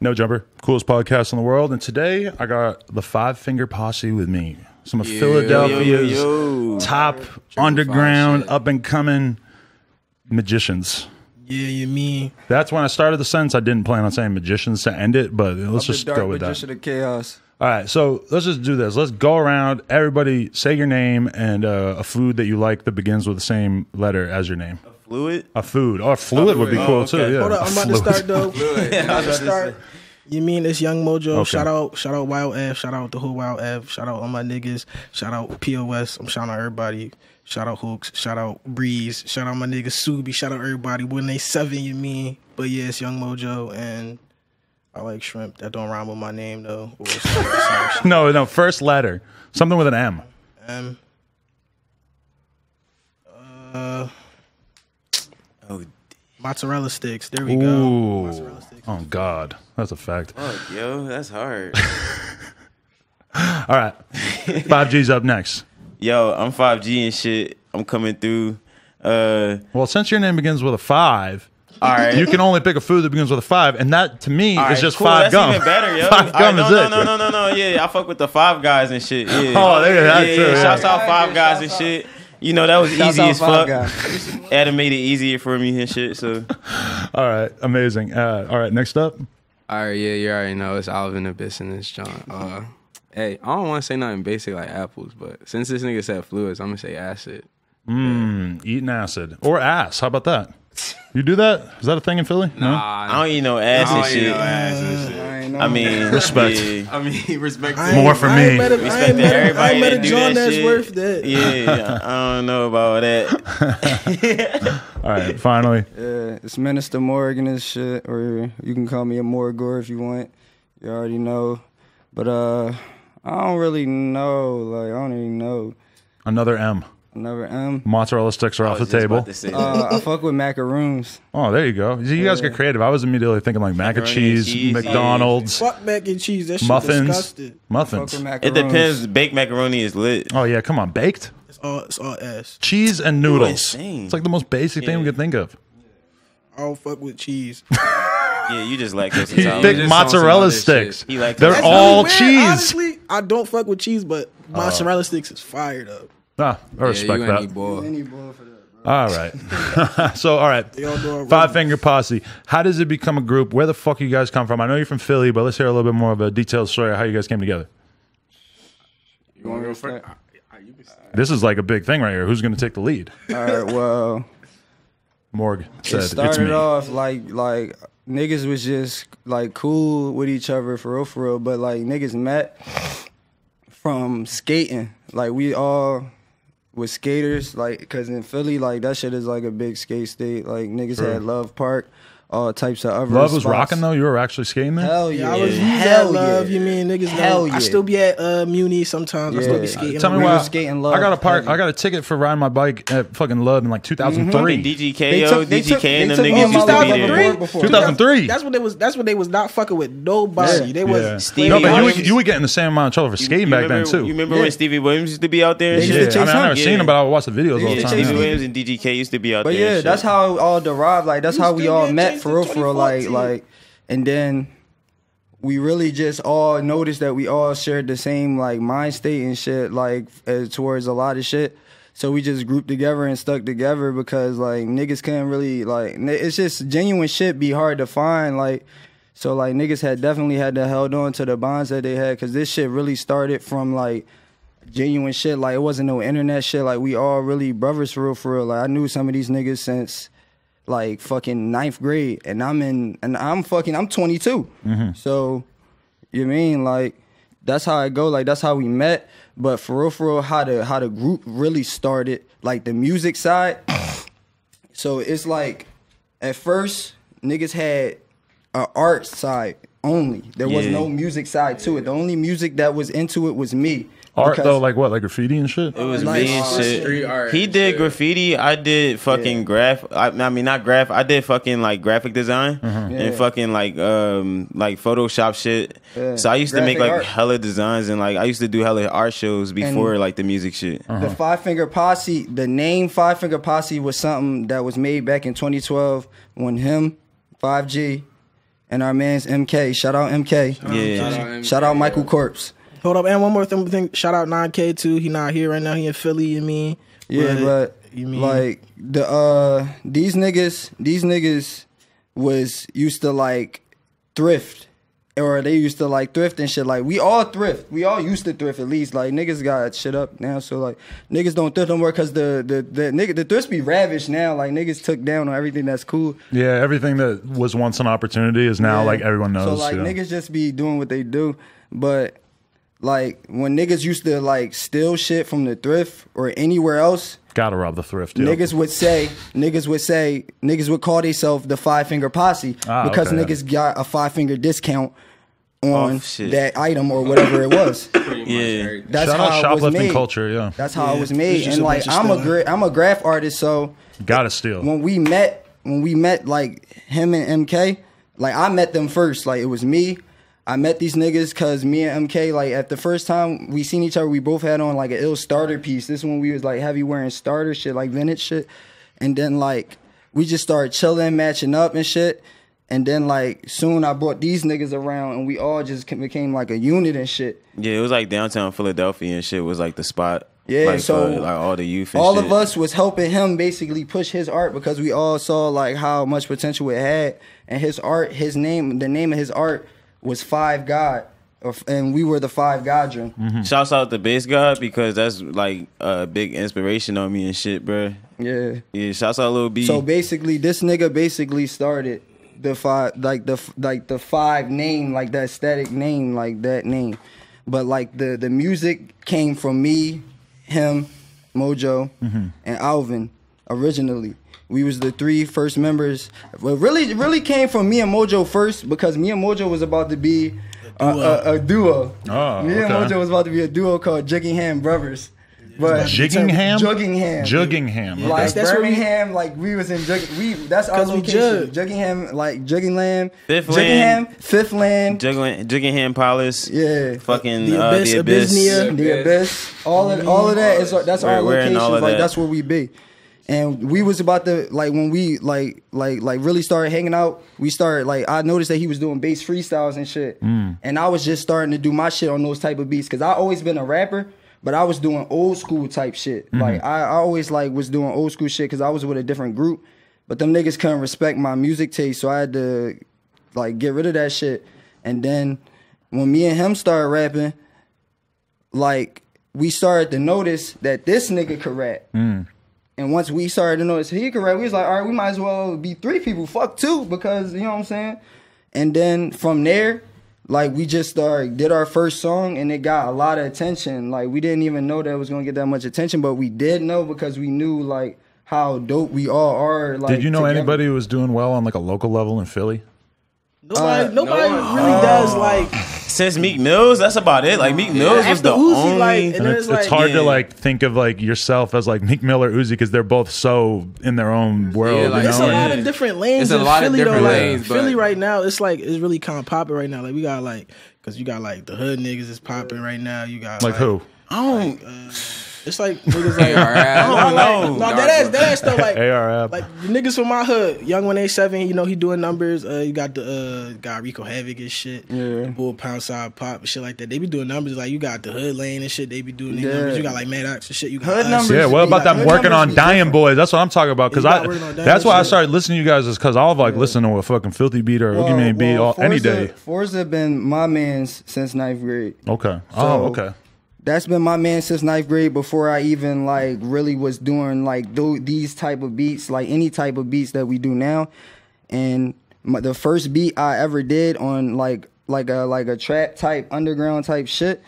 No Jumper, coolest podcast in the world. And today I got the Five Finger Posse with me. Some of Philadelphia's yo, yo. top underground, up and coming magicians. Yeah, you mean That's when I started the sentence. I didn't plan on saying magicians to end it, but let's just dark go with that. magician of chaos. All right, so let's just do this. Let's go around. Everybody say your name and uh, a food that you like that begins with the same letter as your name. Fluid. A food or fluid would be fluid. cool Oh, too. Yeah, Hold up, I'm about to Fluid. start though. I'm about to start. You mean it's Young Mojo? Okay. Shout out, shout out Wild F. Shout out the whole Wild F. Shout out all my niggas. Shout out POS. I'm shouting out everybody. Shout out Hooks. Shout out Breeze. Shout out my nigga Subi. Shout out everybody. When they seven, you mean? But yeah, it's Young Mojo and I like shrimp. That don't rhyme with my name though. Or it's- it's- No, no, first letter. Something with an M. um, uh, Oh, mozzarella sticks. There we go. Ooh. Mozzarella sticks. Oh God, that's a fact. fuck, yo, that's hard. All right, five G's up next. yo, I'm 5G and shit. I'm coming through. Uh, Well, since your name begins with a five, all right. you can only pick a food that begins with a five, and that to me All is just cool, five that's gum. even better, yo. Five All gum right, is no, it. No, no, no, no, no. Yeah, I fuck with the five guys and shit. Yeah. Oh, there you yeah, go, yeah, too, yeah. Shouts out five guys and shit. You know that was Shouts easy as fuck. Adam made it easier for me and shit. So All right, amazing. Uh, all right, next up. All right, yeah, you already know it's Alvin Abyss in this John. Uh, hey, I don't want to say nothing basic like apples, but since this nigga said fluids, I'm gonna say acid. Mm, eating acid or ass. How about that? You do that? Is that a thing in Philly? No. I don't eat no ass and shit. I, ain't know. I mean, Respect. Yeah, I mean, respect. I More for I me. met a- I Respect ain't to met a- I everybody ain't met a do John that that's shit. worth that. yeah, I don't know about that. All right, finally. Yeah, it's Minister Morgan and shit, or you can call me a Morgor if you want. You already know. But uh, I don't really know. Like I don't even know. Another M. I never am. Mozzarella sticks are off the table. about say. Uh, I fuck with macaroons. Oh, there you go. See, You guys get creative. I was immediately thinking like mac and Macaroni and cheese, cheese, McDonald's, Fuck mac and cheese. That shit muffins, disgusted. Fuck muffins. with macaroons. It depends. Baked macaroni is lit. Oh yeah, come on, baked It's all it's all ass. cheese and noodles. insane. It's like the most basic thing we could think of. I don't fuck with cheese. Yeah, you just like those. You Italian. thick just on some mozzarella other sticks. He like They're those. all really cheese. Honestly, I don't fuck with cheese, but mozzarella sticks is fired up. Ah, I Yeah, respect you that. ain't boy. Any bull for that. All right. so, all right. All Five right. Finger Posse. How does it become a group? Where the fuck you guys come from? I know you're from Philly, but let's hear a little bit more of a detailed story of how you guys came together. You want to go first? This is like a big thing right here. Who's going to take the lead? All right, well, Morg said it it's started me. off like like niggas was just like cool with each other for real, for real. But like niggas met from skating. Like we all was skaters. Like because in Philly, like that shit is like a big skate state. Like niggas had Love Park, all types of other. Love was spots. rocking though. You were actually skating there. Hell Yeah, yeah, I was using hell that love. yeah. You mean niggas? Hell know. yeah. I still be at uh, Muni sometimes. I still be skating. Tell me We why. were skating Love I got a park. heavy. I got a ticket for riding my bike at fucking Love in like 2003. Fucking DGK, They yo, took- they DGK took- and they them niggas all used my to be love there. before- before. 2003. That's when they was. That's when they was not fucking with nobody. Yeah. They was. Yeah. Stevie No, but you were, you were getting the same amount of trouble for skating back then too. You remember when Stevie Williams used to be out there yeah, shit? used to I mean, I never seen him, but I would watch the videos all the time. yeah. Stevie Williams and DGK used to be out there. But there. yeah, that's how it all derived. Like that's how we all met for real, for real. Like like, and then we really just all noticed that we all shared the same like mind state and shit. Like towards a lot of shit. So we just grouped together and stuck together because like niggas couldn't really like. It's just genuine shit be hard to find. Like. So like niggas had definitely had to held on to the bonds that they had because this shit really started from like genuine shit. Like it wasn't no internet shit. Like we all really brothers for real, for real. Like I knew some of these niggas since like fucking ninth grade, and I'm in, and I'm fucking, I'm 22. Mm-hmm. So you mean like that's how I go. Like that's how we met. But for real, for real, how the how the group really started, like the music side. So it's like at first niggas had a art side only. There was Yeah. no music side to it. The only music that was into it was me. Art Because- though, like what, like graffiti and shit. It was Like, me and shit. street art He did shit. graffiti. I did fucking Yeah. graph. I, I mean, not graph. I did fucking like graphic design Yeah. and fucking like um like Photoshop shit. Yeah. So I used to make like art. hella designs and like I used to do hella art shows before like the music shit. The Five Finger Posse, the name Five Finger Posse was something that was made back in 2012 when him, 5G, and our man's MK. Shout out MK. Yeah. Shout out Michael Corpse. Hold up, and one more thing. thing shout out 9K too. He not here right now. He in Philly. You mean? Yeah, but, you mean like the uh these niggas, these niggas was used to like thrift. Or they used to like thrift and shit. Like we all thrift. We all used to thrift at least. Like niggas got shit up now, so like niggas don't thrift no more because the the the nigga the thrift be ravished now. Like niggas took down on everything that's cool. Yeah, everything that was once an opportunity is now Yeah. like everyone knows. So like yeah. niggas just be doing what they do, but like when niggas used to like steal shit from the thrift or anywhere else, Gotta rob the thrift. yep. niggas would say niggas would say niggas would call themselves the five finger posse Ah, because okay. niggas got a five finger discount on Oh, that item or whatever it was. Yeah. That's Shout how out it was shoplifting made. culture. Yeah, That's how it was made, and like I'm a gra- I'm a graph artist, so gotta steal. when we met when we met like him and MK, like I met them first. Like it was me. I met these niggas cause me and MK, like at the first time we seen each other, we both had on like an ill starter piece. This one we was like heavy wearing starter shit, like vintage shit. And then like we just started chilling, matching up and shit. And then like soon I brought these niggas around and we all just became like a unit and shit. Yeah, it was like downtown Philadelphia and shit was like the spot. Yeah, like, so for, like all the youth and all shit. of us was helping him basically push his art because we all saw like how much potential it had and his art his name the name of his art was five god and we were the five godron Mm-hmm. Shouts out to Based God because that's like a big inspiration on me and shit, bro. yeah Yeah, shouts out Lil B. so basically this nigga basically started the five like the like the five name like that static name like that name but like the the music came from me him mojo and alvin originally we was the three first members well really really came from me and mojo first because me and mojo was about to be a, a, a duo Oh, me and okay. mojo was about to be a duo called Juggingham brothers but Jiggingham? Juggingham Juggingham. like That's- that's where we- like we was in Jug, we that's our 'Cause we location. jug. Juggingham, like Juggingham, Fifth Juggingham, Land. Fifth Land, Juggling, Juggingham Palace. yeah, Fucking The uh, Abyss, the Abyss. Abysnia. the Abyss, all of all of that is that's our We're- we're in locations. all of Like that. that's where we be. And we was about to like when we like like like really started hanging out. We started like I noticed that he was doing bass freestyles and shit, mm. and I was just starting to do my shit on those type of beats because I always been a rapper, but I was doing old school type shit. Mm-hmm. Like I, I always like was doing old school shit because I was with a different group, but them niggas couldn't respect my music taste, so I had to like get rid of that shit. And then when me and him started rapping, like we started to notice that this nigga could rap. Mm. And once we started to notice he could rap, we was like, all right, we might as well be three people, fuck two, because you know what I'm saying. And then from there, like we just started did our first song, and it got a lot of attention. Like we didn't even know that it was gonna get that much attention, but we did know because we knew like how dope we all are. Like, Did you know together. anybody who was doing well on like a local level in Philly? Nobody, Uh, nobody no one- really does like Since Meek Mills, that's about it. Like Meek Mills was the Uzi, only. like, and And it's, it's it's like- hard to like think of like yourself as like Meek Miller, Uzi, because they're both so in their own world. Yeah, like- you It's know? a lot And- of different lanes. It's a in lot of different though. lanes, Like, Philly right now, it's like it's really kind of popping right now. Like we got like because you got like the hood niggas is popping right now. You got like who? I don't. It's like niggas like ARF. no, know. no, that ass, that ass stuff like ARF. like the niggas from my hood, Young One A Seven. You know he doing numbers. Uh, you got the uh, got Rico Havoc and shit. Yeah. Bull Pound Side Pop and shit like that. They be doing numbers like you got the Hood Lane and shit. They be doing Yeah. numbers. You got like Matt Ox and shit. You got Hood us. numbers. Yeah, what be about like- them working on Dying different. Boys? That's what I'm talking about. Because I, working on Dying that's why I started listening to you guys is because I'll like listen to a fucking filthy beat or a Oogie Mane beat all, any day. Forza have been my man's since ninth grade. Okay. oh, okay. That's been my man since ninth grade. Before I even like really was doing like th- these type of beats, like any type of beats that we do now. And my, the first beat I ever did on like like a like a trap type underground type shit,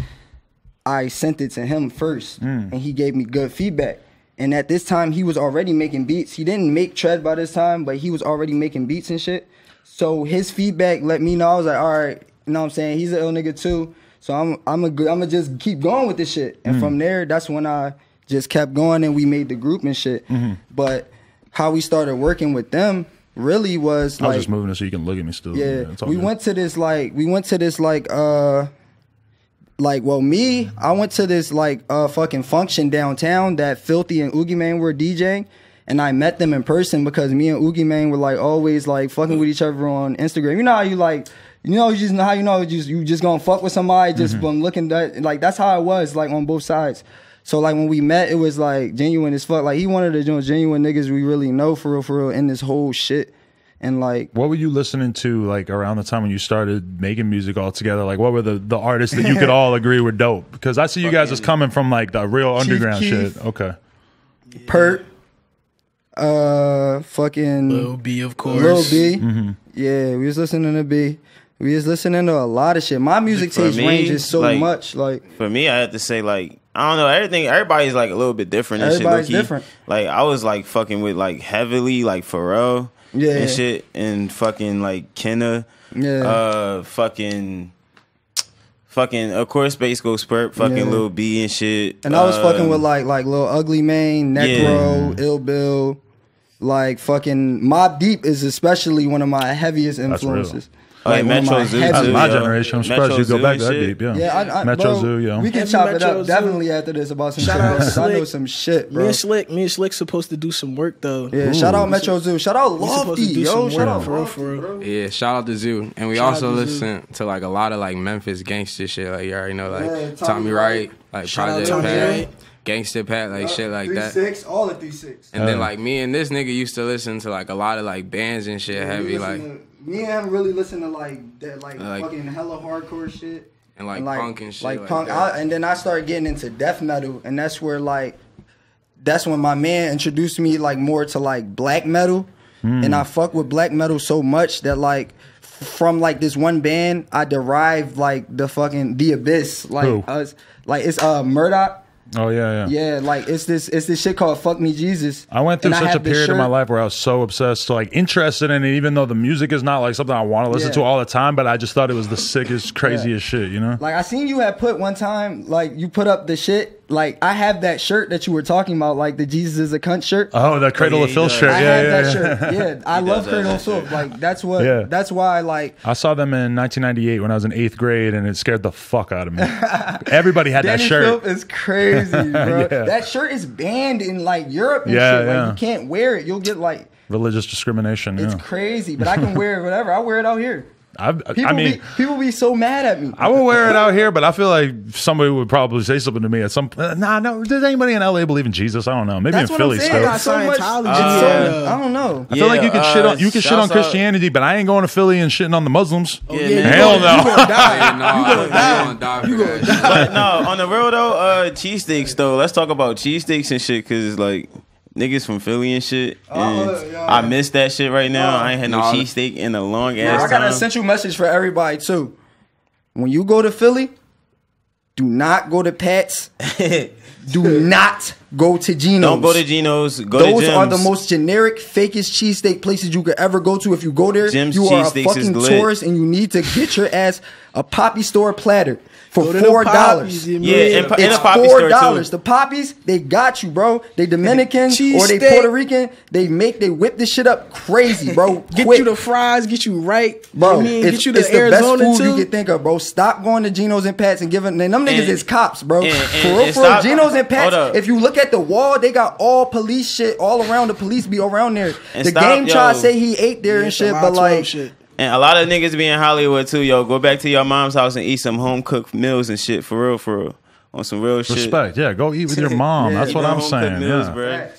I sent it to him first, hmm. and he gave me good feedback. And at this time, he was already making beats. He didn't make tread by this time, but he was already making beats and shit. So his feedback let me know. I was like, all right, you know what I'm saying? He's an ill nigga too. So I'm I'm a, I'm gonna just keep going with this shit. And from there, that's when I just kept going and we made the group and shit. But how we started working with them really was I was like just moving it so you can look at me still. yeah, we good. went to this like we went to this like uh like well me I went to this like uh fucking function downtown that Filthy and Oogie Mane were DJing and I met them in person because me and Oogie Mane were like always like fucking with each other on Instagram. You know how you like. You know, you just know how you know you just, you just gonna fuck with somebody just from looking that. like that's how it was like on both sides. So like when we met, it was like genuine as fuck. Like he wanted to join genuine niggas we really know for real, for real in this whole shit. And like What were you listening to like around the time when you started making music all together? Like, what were the, the artists that you could all agree were dope? Because I see you guys as coming from like the real underground Keef. shit. Okay. Perp, uh, fucking Lil B, of course. Lil B. Mm-hmm. Yeah, we was listening to B. We was listening to a lot of shit. My music For taste me, ranges so like- much. Like For me, I have to say like I don't know everything. Everybody's like a little bit different. And Everybody's shit, different. Like I was like fucking with like heavily like Pharrell Yeah. and shit, and fucking like Kenna, Yeah. uh, fucking. Fucking, of course, Space Ghost Perp, fucking Yeah. Lil B and shit. and I was fucking Um, with like like Lil Ugly Mane, Necro, Ill Bill, like fucking Mobb Deep is especially one of my heaviest real. influences. Oh, yeah, one Metro my Zu, That's my yo. generation. I'm surprised Metro you go Zu back that shit. deep. Yeah. Yeah, I, I, Metro bro, Zu, yo. We can chop it up Zu. definitely after this about some Shout shit. out bro, 'cause I know Slick. some shit, Me and Slick, me and Slick supposed to do some work though. Yeah, shout out Metro Zu. Shout out We supposed Lofty, to do yo. Shout work out for real, for real. bro. Yeah, shout out to Zu, and we Shout also to listen to like a lot of like Memphis gangster shit. Like you already know, like Yeah, Tommy, Tommy Wright, Wright. like Project Pat, Wright. Gangster Pat, like shit like three that. six, all the three six. And then like me and this nigga used to listen to like a lot of like bands and shit heavy, like me and him really listen to like that, like, Like- fucking hella hardcore shit. and like, like punk and shit. like Like, punk. that. I, and then I started getting into death metal, and that's where like, that's when my man introduced me like more to like black metal, and I fuck with black metal so much that like. From like this one band, I derived like the fucking the abyss, like Who? us, like it's uh Marduk. Oh yeah, yeah. Yeah, like it's this it's this shit called "Fuck Me Jesus." I went through And such a period of my life where I was so obsessed, so like interested in it, even though the music is not like something I want to listen Yeah. to all the time. But I just thought it was the sickest, craziest shit, you know? Like I seen you had put one time, like you put up the shit. Like I have that shirt that you were talking about, like the Jesus is a cunt shirt. Oh, the oh, Cradle yeah, of he Filth does. shirt. I yeah, have yeah, that yeah. shirt. Yeah, I love Cradle that of Filth. shirt. Like that's what. Yeah. That's why. I Like I saw them in 1998 when I was in eighth grade, and it scared the fuck out of me. Everybody had that shirt. Filth is crazy, bro. Yeah. That shirt is banned in like Europe and Yeah, shit. Like yeah. you can't wear it. You'll get like Religious discrimination. it's Yeah. crazy. But I can wear it whatever. I wear it out here. I, People I mean, be people be so mad at me. I will wear it out here, but I feel like somebody would probably say something to me at some. Uh, nah, no. Does anybody in LA believe in Jesus? I don't know. Maybe That's in what Philly I'm saying. still. Got so much. Scientology, it's so- yeah. I don't know. I feel like you can Yeah, shit uh, on you can shit on shouts out- Christianity, but I ain't going to Philly and shitting on the Muslims. Oh, Yeah, yeah, you Hell gonna- no. You gonna die. Yeah, no, you gonna die. gonna die for that. But no, on the real though, uh, cheesesteaks though. Let's talk about cheesesteaks and shit, cause like niggas from Philly and shit. Oh, and Oh, yeah. I miss that shit right now. I ain't had no No. cheesesteak in a long ass time. I got an time. essential message for everybody too. When you go to Philly, do not go to Pat's. do not go to Geno's. Don't go to Geno's. Go Those to are the most generic, fakest cheesesteak places you could ever go to. If you go there, Jim's you are a fucking tourist and you need to get your ass a poppy store platter for Go four dollars. Yeah, mean? and It's a poppy four dollars. The poppies, they got you, bro. They Dominican or they Cheesesteak. Puerto Rican. They make they whip this shit up crazy, bro. Get Quick. you the fries, get you right, Bro, You mean, it's, get you the it's the Arizona best food too. you can think of, bro. Stop going to Geno's and Pats and giving. And them niggas And- is cops, bro. and- for real, for real. Geno's and Pats. If you look at the wall, they got all police shit all around. The police be around there. And the stop, game try to say he ate there Yeah, and shit, but like, shit. And a lot of niggas be in Hollywood too, yo. Go back to your mom's house and eat some home cooked meals and shit for real, for real. On some real shit. Respect. Yeah, go eat with your mom. Yeah, That's what I'm saying. meals, Yeah. bruh.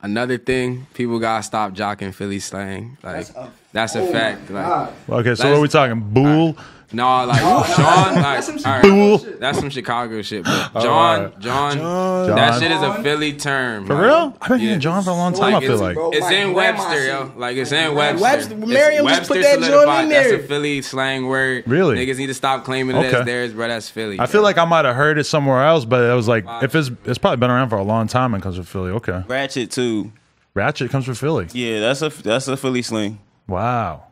Another thing, people gotta stop jocking Philly slang. Like that's a, oh fact. Like Okay, so what are we talking? Bool. No, like no, John, like that's some all right, Chicago that's some Chicago shit. But John, right. John, John. that shit is a Philly term. For like, real? I've been yeah. hearing John for a long time. I feel like. bro. it's in Webster, yo. Like it's in Webster. Webster- Merriam just put that joint in there. That's a Philly slang word. Really? Niggas need to stop claiming it Okay. as theirs, bro. That's Philly. I feel like I might have heard it somewhere else, but it was like if it's it's probably been around for a long time and comes from Philly. Okay, Ratchet too. Ratchet comes from Philly. Yeah, that's a that's a Philly slang. Wow,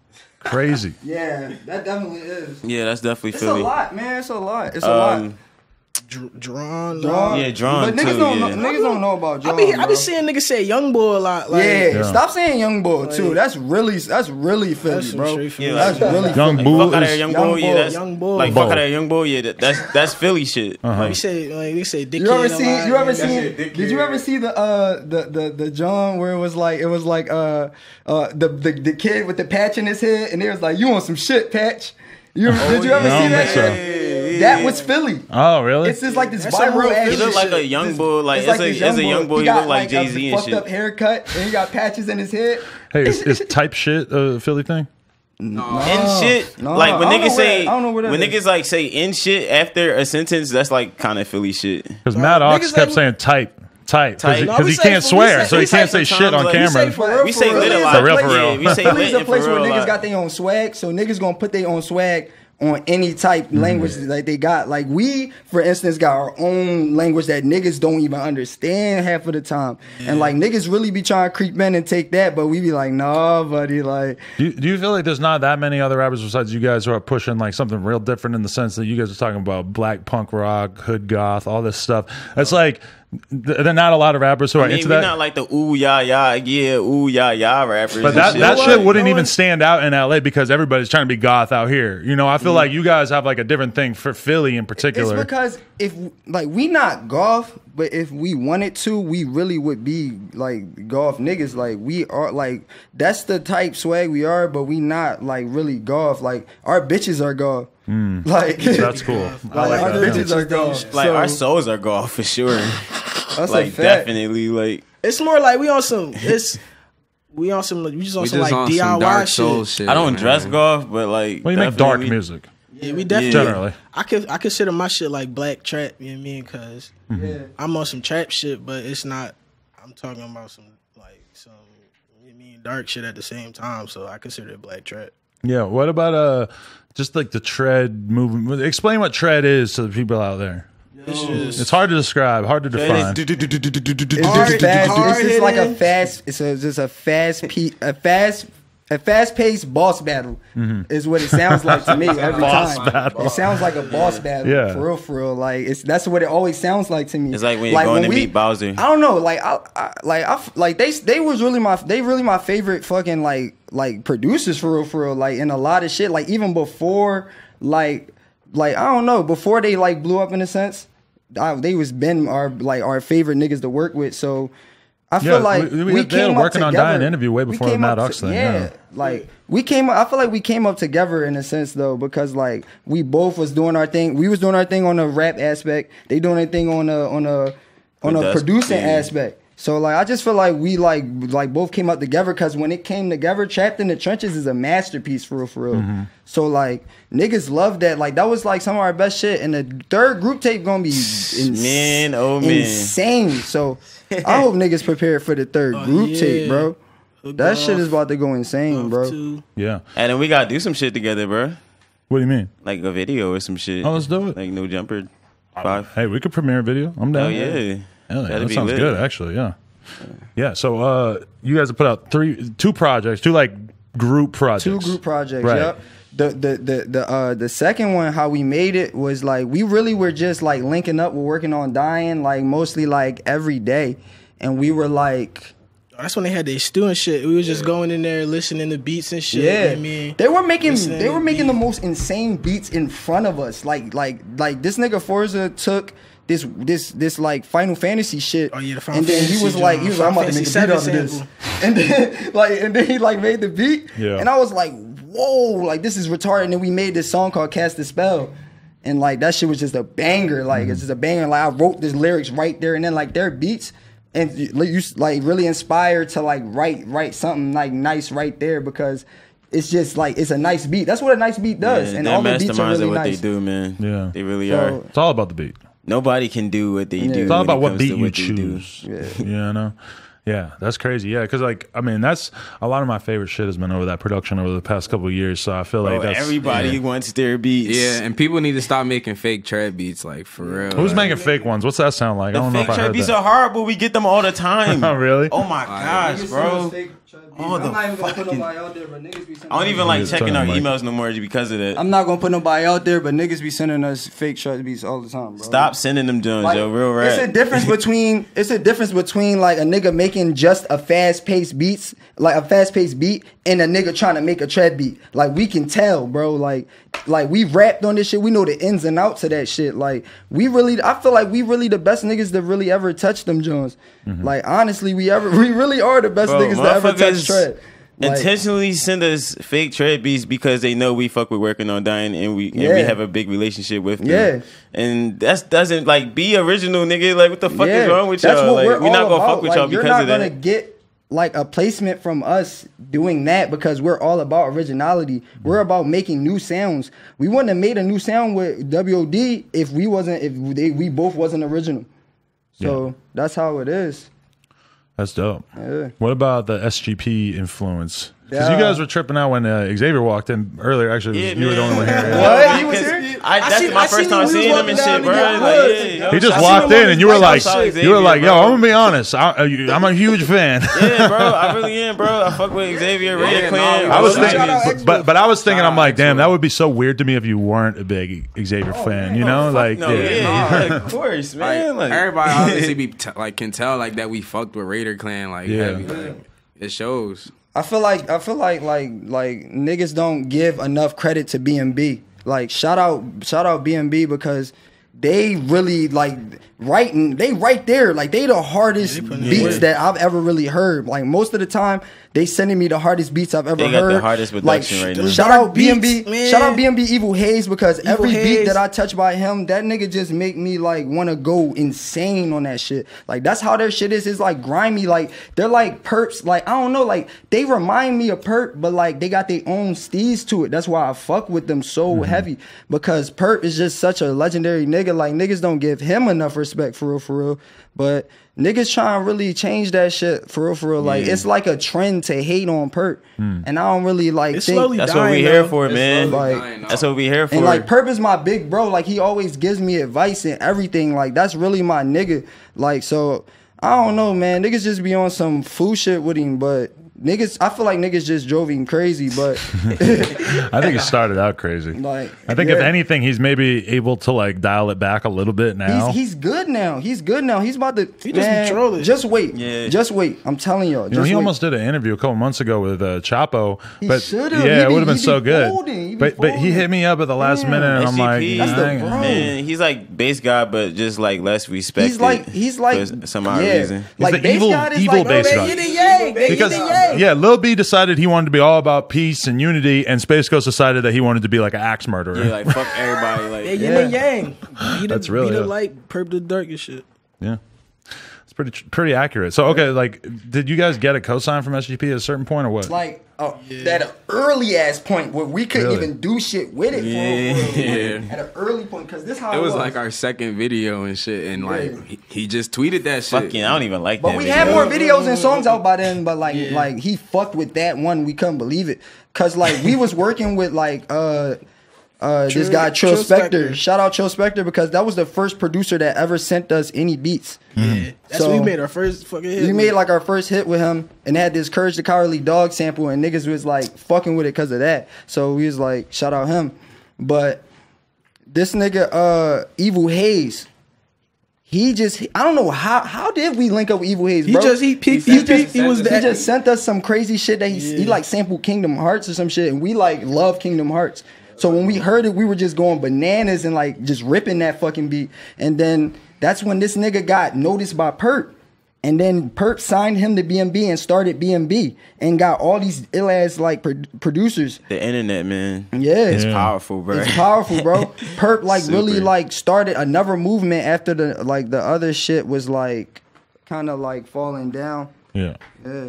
crazy. yeah, that definitely is. Yeah, that's definitely It's Philly. a lot, man. It's a lot. It's a um, lot. Dr- Drawn. Drawn. Yeah, Drawn But niggas too, don't yeah. know, niggas don't know about I Drawn. be I be seeing niggas say young boy a lot. Like, yeah, Yeah. stop saying young boy too. That's really that's really Philly, That's bro. Yeah, That's like- really Young Philly. Bull Fuck out of young Young boy. Yeah, that's Young Bull. like fuck out of young boy. Yeah, that, that's that's Philly shit. Uh-huh. we Like, say like we say dick You ever kid see? You ever man. see? Did you ever see the uh the the the John where it was like it was like uh uh the the, the kid with the patch in his head and it was like you want some shit patch. You did you ever see that? think so. Shit? That was Philly. Oh, really? It's just like this That's viral ass. He looked like a young This- bull, like, it's like a- this as a young boy, he got look like a Jay-Z and fucked shit. up haircut and he got patches in his head. hey, is, is type shit a Philly thing? No. in shit. no, like when I don't know niggas say I don't know where when is. niggas like say in shit after a sentence, that's like kind of Philly shit. Because Matt Ox niggas kept like- saying type, type, Type. because No, he, we he can't we swear, say- so he can't say shit on like, we camera. say for real, We say for real. lit a For real, for real. Yeah, we say Philly's a place where niggas got their own swag, so niggas gonna put their own swag on any type Mm-hmm. language that they got. Like we, for instance, got our own language that niggas don't even understand half of the time, and like niggas really be trying to creep in and take that, but we be like, nah, buddy, like Do you, do you feel like there's not that many other rappers besides you guys who are pushing like something real different in the sense that you guys are talking about black punk rock, hood goth, all this stuff? It's like th- there are not a lot of rappers who are I mean, into we that. not like the ooh yeah yeah yeah ooh yeah yeah rappers. but and that, shit. that shit wouldn't You know even what? stand out in LA because everybody's trying to be goth out here. You know, I feel mm-hmm. like you guys have like a different thing for Philly in particular. it's particular. because if like we not golf, but if we wanted to, we really would be like golf niggas. Like we are like that's the type swag we are, but we not like really golf. Like our bitches are golf. Like Hmm. That's cool. Like, like our that. bitches are golf. like So, our souls are golf for sure. that's a like fact. definitely like It's more like we on some. It's we on some. We just on We some just like on DIY some dark shit. soul shit. I don't man. dress golf, but like Well, you make dark definitely- music Yeah, we definitely. generally. I could I consider my shit like black trap. You know what I mean? Because Yeah. I'm on some trap shit, but it's not. I'm talking about some like some. You know what I mean dark shit at the same time, so I consider it black trap. Yeah. What about uh, just like the tread movement? Explain what tread is to the people out there. It's It's hard to describe, hard to define. It's Hard- fast. It's just like a fast. It's a, just a fast, pe- a fast, a fast paced boss battle is what it sounds like to me every Mm-hmm. Boss time. battle. It sounds like a boss battle. Yeah. for real, for real. Like it's that's what it always sounds like to me. It's like when you're going to meet Bowser. I don't know. Like I, I like I f- like they they was really my they really my favorite fucking like like producers for real, for real. Like in a lot of shit. Like even before like like I don't know before they like blew up in a sense. I, they was been our like our favorite niggas to work with. So I feel Yeah, like we- we, we- they were came up working on together. Dying Interview way We before the came Mad up Ox thing, yeah. like we came. I feel like we came up together in a sense though, because like we both was doing our thing. We was doing our thing on the rap aspect. They doing their thing on a on a on a producing yeah. aspect. So like I just feel like we like like both came up together because when it came together, Trapped in the Trenches is a masterpiece for real for real. Mm-hmm. So like niggas love that. Like that was like some of our best shit. And the third group tape gonna be ins- Man, oh, man. insane. So I hope niggas prepared for the third group yeah. tape, bro. Hook That shit is about to go insane, off bro. too. Yeah. And then we gotta do some shit together, bro. What do you mean? Like a video or some shit. Oh, let's do it. Like no jumper. Five. Hey, we could premiere a video. I'm down. Oh yeah. Hell yeah, That'd that sounds lit. good, actually. Yeah, yeah. So, uh, you guys have put out three, two projects, two like group projects. Two group projects. Right. Yep. The the the the uh the second one, how we made it was like we really were just like linking up. We're working on dying like mostly like every day, and we were like. That's when they had their stew and shit. We was just going in there listening to beats and shit. you know Yeah, what I mean, they were making listening they were to making the most insane beats in front of us. Like like like this nigga Forza took this this this like Final Fantasy shit. Oh, yeah, the Final and then he Fantasy was like he was like, I'm joint. about to make a beat Final out of this, and then like and then he like made the beat. Yeah. and I was like, whoa, like this is retarded. And then we made this song called Cast the Spell. And like that shit was just a banger. Like Mm-hmm. it's just a banger. Like I wrote this lyrics right there, and then like their beats, and you you, like really inspired to like write write something like nice right there because it's just like it's a nice beat. That's what a nice beat does, Yeah, and they're all the beats are masterminds really of what nice. they do, man. Yeah. They really So- are. It's all about the beat. Nobody can do what they do. It's all about it what beat you what they do. choose. You know. Yeah, that's crazy. Yeah, because like I mean, that's a lot of my favorite shit has been over that production over the past couple of years. So I feel like Bro, that's everybody yeah. wants their beats. Yeah, and people need to stop making fake trap beats, like for real. Who's like, making fake ones? What's that sound like? I don't know fake if I trap heard beats that. are horrible. We get them all the time. Oh, really? Oh my gosh, bro. All oh, the I'm not even gonna put fucking- nobody out there, but niggas be sending I don't even like Niggas checking our talking like- emails no more because of that. I'm not gonna put nobody out there, but niggas be sending us fake short beats all the time, bro. Stop sending them Jones, Like, yo. Real rap. It's a rap. difference between it's a difference between like a nigga making just a fast paced beats, like a fast paced beat, and a nigga trying to make a tread beat. Like we can tell, bro. Like like we rapped on this shit. We know the ins and outs of that shit. Like we really, I feel like we really the best niggas that really ever touched them Jones. Mm-hmm. Like honestly, we ever we really are the best Bro, niggas that ever touched motherfuckers tread. Like, intentionally send us fake tread beats because they know we fuck with working on dying and we and we have a big relationship with them. Yeah. And that's doesn't like be original, nigga. Like what the fuck is wrong with that's y'all? what Like we're we not gonna about. fuck with Like, y'all you're because not of gonna that. get like a placement from us doing that because we're all about originality. We're about making new sounds. We wouldn't have made a new sound with WOD if we wasn't if they, we both wasn't original. So that's how it is. That's dope. Yeah. What about the SGP influence? Because Yeah. you guys were tripping out when uh, Xavier walked in earlier. Actually, Yeah, you were the only one here. What? He was here? I, I that's seen- my first seen time him. We was seeing him and shit, bro. Like, hoods. yeah, yo. He just I walked in, and you were like, bike outside you were like, yo, bro. I'm gonna be honest. I, uh, I'm a huge fan. Yeah, bro. I really am, bro. I fuck with Xavier, Raider Yeah, Clan. no, I was thinking, but, but but I was thinking, I'm like, damn, that would be so weird to me if you weren't a big Xavier fan. You know, like, No, yeah, yeah. yeah, of course, man. Like, everybody obviously be t- like can tell like that we fucked with Raider Klan like Yeah. heavy. Like, it shows. I feel like I feel like like like niggas don't give enough credit to BMB. Like shout out shout out BMB because they really like writing they right there like they the hardest beats that I've ever really heard. Like most of the time they sending me the hardest beats I've ever They got heard. the hardest like, production right now. Shout Dark out BMB, beats, man. shout out BMB Evil Haze because every beat that I touch by him, that nigga just make me like want to go insane on that shit. Like that's how their shit is. It's like grimy. Like they're like perps. Like I don't know. Like they remind me of perp, but like they got their own steez to it. That's why I fuck with them so mm-hmm. heavy because perp is just such a legendary nigga. Like niggas don't give him enough respect for real, for real. But niggas trying to really change that shit for real, for real. Like Yeah. it's like a trend to hate on perp, hmm. and I don't really like It's think. slowly that's what dying, we here though. for, It's man. Like, dying. That's what we here for. And like Perp is my big bro. Like he always gives me advice and everything. Like that's really my nigga. Like so I don't know, man. Niggas just be on some fool shit with him, but niggas I feel like niggas just drove him crazy, but I think it started out crazy. like I think if anything, he's maybe able to like dial it back a little bit now. He's, he's good now. He's good now. He's about to. He just man, control it. Just wait. Yeah. Just wait. I'm telling y'all. You know, he wait. almost did an interview a couple months ago with uh, Chapo, He but should've. yeah, He it would have been so be good. folding. He be But but he hit me up at the last Yeah. minute, and I'm like, That's the bro. Man, he's like bass guy, but just like less respected. He's like he's like for some odd yeah. reason. He's the Bass evil- God is evil like, bass oh, guy. they yin and yang. They because yin yeah, Lil B decided he wanted to be all about peace and unity, and Space Ghost decided that he wanted to be like an axe murderer. Yeah, like fuck everybody. Like Yeah, yin Yeah. and yang. He the, That's really he the it. light, perp the dark and shit. Yeah. It's pretty pretty accurate. So okay, like, did you guys get a cosign from SGP at a certain point or what? like uh, at an early ass point where we couldn't Really? even do shit with it. For, for, Yeah. At an early point, because this how It was like our second video and shit, and like he, he just tweeted that shit. fucking, I don't even like But that. we video. had more videos and songs out by then. But like, like he fucked with that one. We couldn't believe it, cause like we was working with like uh. Uh, this guy Trill Trill Spector. Spector. Shout out Trill Spector because that was the first producer that ever sent us any beats. Yeah, that's So- when we made our first fucking hit. We made like our first hit with him and had this Courage the Cowardly Dog sample, and niggas was like fucking with it because of that. So we was like, shout out him. But this nigga, uh, Evil Hayes, he just, I don't know how, how did we link up with Evil Hayes, He bro? just he he, he, sent he, he was sent the he just sent us some crazy shit that he, he like sampled Kingdom Hearts or some shit, and we like love Kingdom Hearts. So when we heard it, we were just going bananas and like just ripping that fucking beat. And then that's when this nigga got noticed by Perp. And then Perp signed him to BMB and started BMB and got all these ill ass like pro- producers. the internet, man. Yeah, It's Yeah. powerful, bro. it's powerful, bro. Perp like really like started another movement after the like the other shit was like kind of like falling down. yeah. Yeah.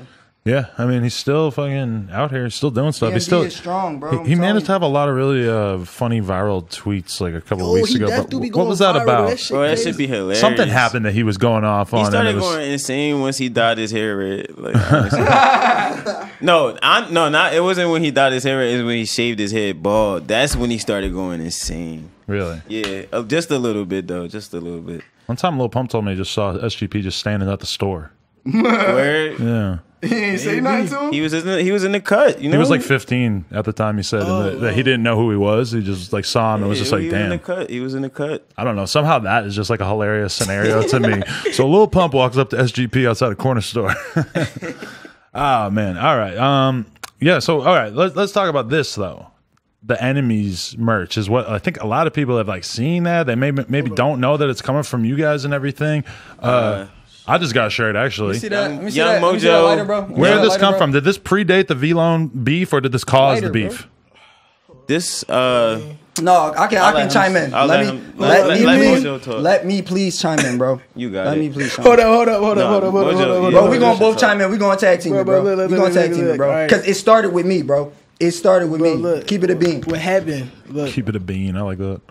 Yeah, I mean he's still fucking out here, still doing stuff. he's still is strong, bro. He, I'm he managed telling to have a lot of really uh, funny viral tweets like a couple Oh, of weeks he ago. But do be what going was that viral, about? that shit Bro, that crazy. should be hilarious. Something happened that he was going off He on. and started it was, going insane once he dyed his hair red. Like, honestly. no, I, no, not it wasn't when he dyed his hair red. It was when he shaved his head bald. That's when he started going insane. really. Yeah, uh, just a little bit though, just a little bit. One time, Lil Pump told me he just saw SGP just standing at the store. Word. Yeah, He ain't say nothing to him? He was in the, he was in the cut. You know, He was like 15 at the time. He said and that, that he didn't know who he was. He just like saw him and was just like, he was in the damn. cut. He was in the cut. I don't know. Somehow that is just like a hilarious scenario to me. So Lil Pump walks up to SGP outside a corner store. oh man. All right. Um. Yeah. So all right. Let's let's talk about this though. The enemies merch is what I think a lot of people have like seen that. They maybe maybe don't know that it's coming from you guys and everything. Uh, I just got a shirt actually. See that? Let me see Young that. Let me see that Mojo. lighter, bro. Let me see Where that did this lighter, come bro. from? Did this predate the V Lone beef or did this cause the Lighter, bro. beef? This uh, No, I can. I I'll can let him- chime in. I'll let let me. him- Let, let- me. let please, let me please chime in, bro. You got it. let it. me please chime Hold in. up, hold up, hold up, Nah, hold up, hold up, hold up, hold up. Bro, we Mojo gonna both chime in. We gonna tag team it, bro, bro. look, look, We look, gonna tag team it, bro. Because it started with me, bro. It started with Bro, me. look. Keep it a bean. What happened? Look, Keep it a bean. I like that.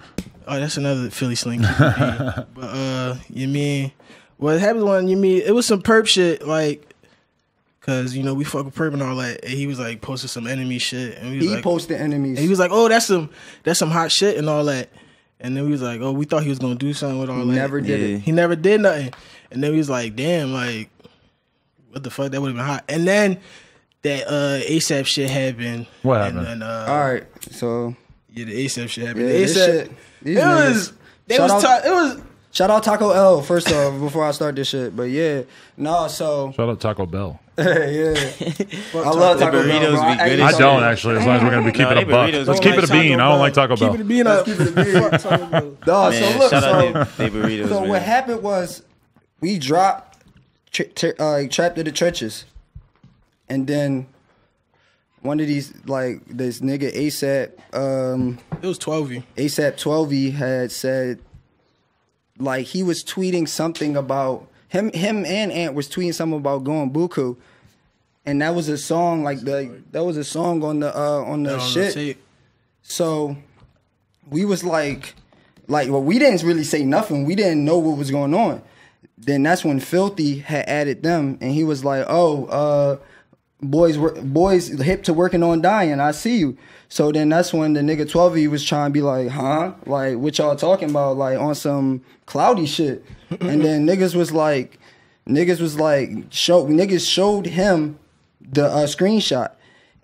Oh, that's another Philly sling. but uh, you mean what happened? When you mean it was some perp shit, like, cause you know we fuck with perp and all that. And he was like posting some enemy shit, and we was He like, posted enemies. and he was like, oh, that's some that's some hot shit and all that. And then we was like, oh, we thought he was gonna do something with all He that. never did Yeah. it. He never did nothing. And then we was like, damn, like, what the fuck? That would have been hot. And then that uh ASAP shit happened. What And happened? then, uh, All right, so Yeah, the ASAP shit happened. yeah, the this ASAP, shit. These it was. niggas- It Shout was. out- ti- it was. Shout out Taco Bell first off before I start this shit. But yeah, no. So Shout out Taco Bell. yeah, I love The Taco Bell. burritos bro. be I- good I as don't shit. actually, as long as we're gonna be keeping they a buck. Let's don't keep like it a bean. I don't like Taco Bell. Keep it a bean up. Keep it a bean. Taco Bell. No, Man, so look, shout so, out they, they burritos. so man. what happened was we dropped tr- tr- uh, trapped in the trenches, and then one of these like this nigga ASAP um, It was twelve. ASAP 12 had said like he was tweeting something about him him and Ant was tweeting something about going buku. And that was a song like the that was a song on the uh on the shit. So we was like, like, well, we didn't really say nothing. We didn't know what was going on. Then that's when Filthy had added them, and he was like, "Oh, uh, boys, wor- boys, hip to working on dying. I see you." So then that's when the nigga twelve was trying to be like, "Huh? Like, what y'all talking about? Like on some cloudy shit?" and then niggas was like, niggas was like, show niggas showed him the uh, screenshot.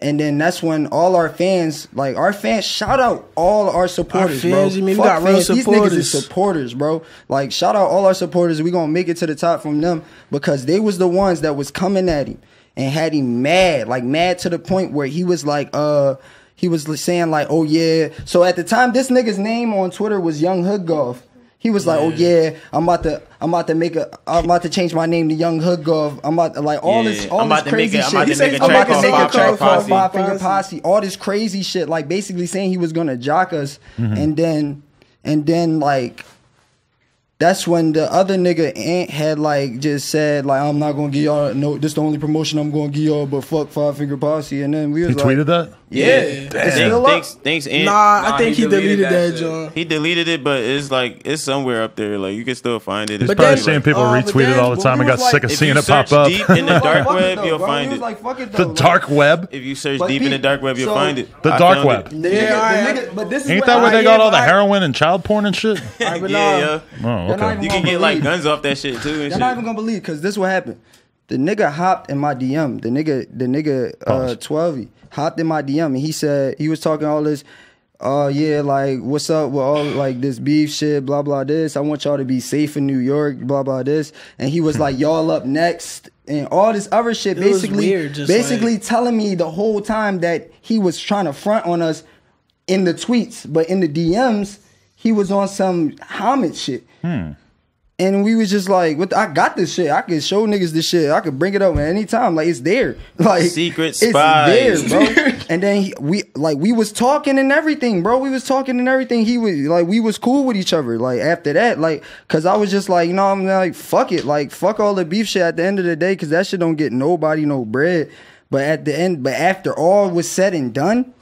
And then that's when all our fans, like our fans, shout out all our supporters, fans, bro. you mean Fuck got real fans, These niggas is supporters. supporters, bro. Like shout out all our supporters. We gonna make it to the top from them because they was the ones that was coming at him and had him mad, like mad to the point where he was like, uh, he was saying like, oh yeah. So at the time, this nigga's name on Twitter was Young Hood Golf. He was like, "Oh yeah, I'm about to, I'm about to make a, I'm about to change my name to Young Hood Golf. I'm about to like all this, all I'm this about to make crazy a- I'm shit. about to He make said, a I'm about to make a track Finger called Posse. Five Finger Posse. All this crazy shit, like basically saying he was gonna jock us, and then, and then like that's when the other nigga Ant had like just said like I'm not gonna give y'all no this the only promotion I'm gonna give y'all but fuck five finger posse and then we was He like tweeted that. Yeah, Thanks, it's thanks, thanks, Ant. Nah, Nah, I think he he deleted, deleted that, that John. He deleted it, but it's like it's somewhere up there. Like you can still find it. He's It's probably then- seeing people uh, but retweet it all the time we and got was sick of seeing it pop search up. deep in the dark web, though, you'll bro. find it. like, fuck it The dark web. If you search But deep in the dark web, you'll so- find it. The I dark web. Yeah, The nigga- the alright. nigga- but this Ain't that where they got all the heroin and child porn and shit? Yeah, yeah. Oh, okay. You can get like guns off that shit too. And They're not even gonna believe because this what happened. The nigga hopped in my DM. The nigga, the nigga, uh, twelve hopped in my DM and he said he was talking all this. Oh yeah, like what's up with all like this beef shit, blah blah this. I want y'all to be safe in New York, blah blah this. And he was like, y'all up next, and all this other shit. It basically, weird, just basically like- telling me the whole time that he was trying to front on us in the tweets, but in the DMs he was on some homage shit. And we was just like, "What? the- I got this shit. I can show niggas this shit. I could bring it up at any time. Like it's there. Like Secret it's there, bro." and then he, we like we was talking and everything, bro. We was talking and everything. He was like, we was cool with each other. Like after that, like, cause I was just like, you know, I'm like, fuck it, like fuck all the beef shit. At the end of the day, cause that shit don't get nobody no bread. But at the end, but after all was said and done,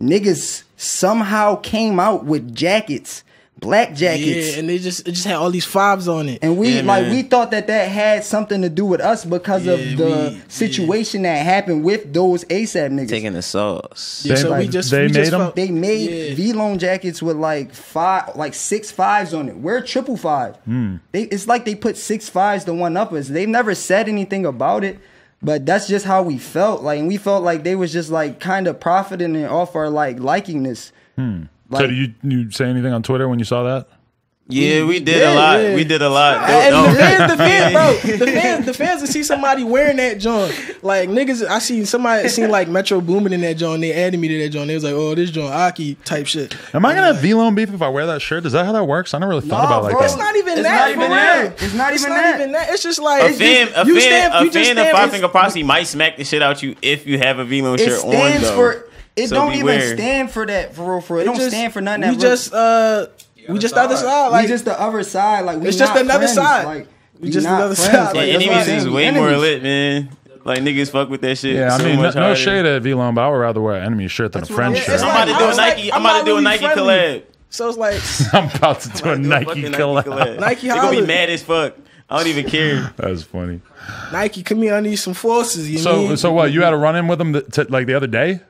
niggas somehow came out with jackets, black jackets. Yeah, and they just it just had all these fives on it. And we Yeah, like man. we thought that that had something to do with us because of the we- situation that happened with those ASAP niggas. taking the sauce. yeah, They- so we just they we just made 'em? felt- they made Yeah. V Lone jackets with like five, like six fives on it. We're triple five. Hmm. They, it's like they put six fives to one up us. They've never said anything about it, But that's just how we felt. Like, and we felt like they was just like kind of profiting off our like likingness. so Like, do you you say anything on Twitter when you saw that? Yeah, we did Yeah, a lot. yeah. We did a lot. And No, the fans, the fans, bro, the fans, the fans would see somebody wearing that joint. Like niggas, I seen somebody seen like Metro Boomin in that joint. They added me to that joint. They was like, "Oh, this joint Aki type shit." Am I gonna have V-Lone beef if I wear that shirt? Is that how that works? I never really thought Nah, about it like bro. that. It's not even It's that. not even that. It's not It's even not that. even that. It's just like a it's fan, just- a you fan, stand- a you just fan of Five Finger Posse might smack the shit out you if you have a V-Lone shirt on. stands Though. for. It So don't even stand for that for real. For real. It, it don't just- stand for nothing. We that just uh, we just the other side. Like we just the other side. Like we It's just another friends. side. Like We just another friends. side. Yeah, Like, that's what I'm enemies is We way more lit, man. Like niggas fuck with that shit. Yeah, I so mean, no, no shade at V-Lone, but I would rather wear an enemy shirt than That's a what friend shirt. it's I'm about to do a Nike. like, I'm about to do a Nike really collab. so it's like I'm about to do a Do a Nike fucking collab. Nike They gonna be mad as fuck. I don't even care. That's funny. Nike, come here. I need some forces. You So, mean? so what? You had a run in with him th- t- like the other day?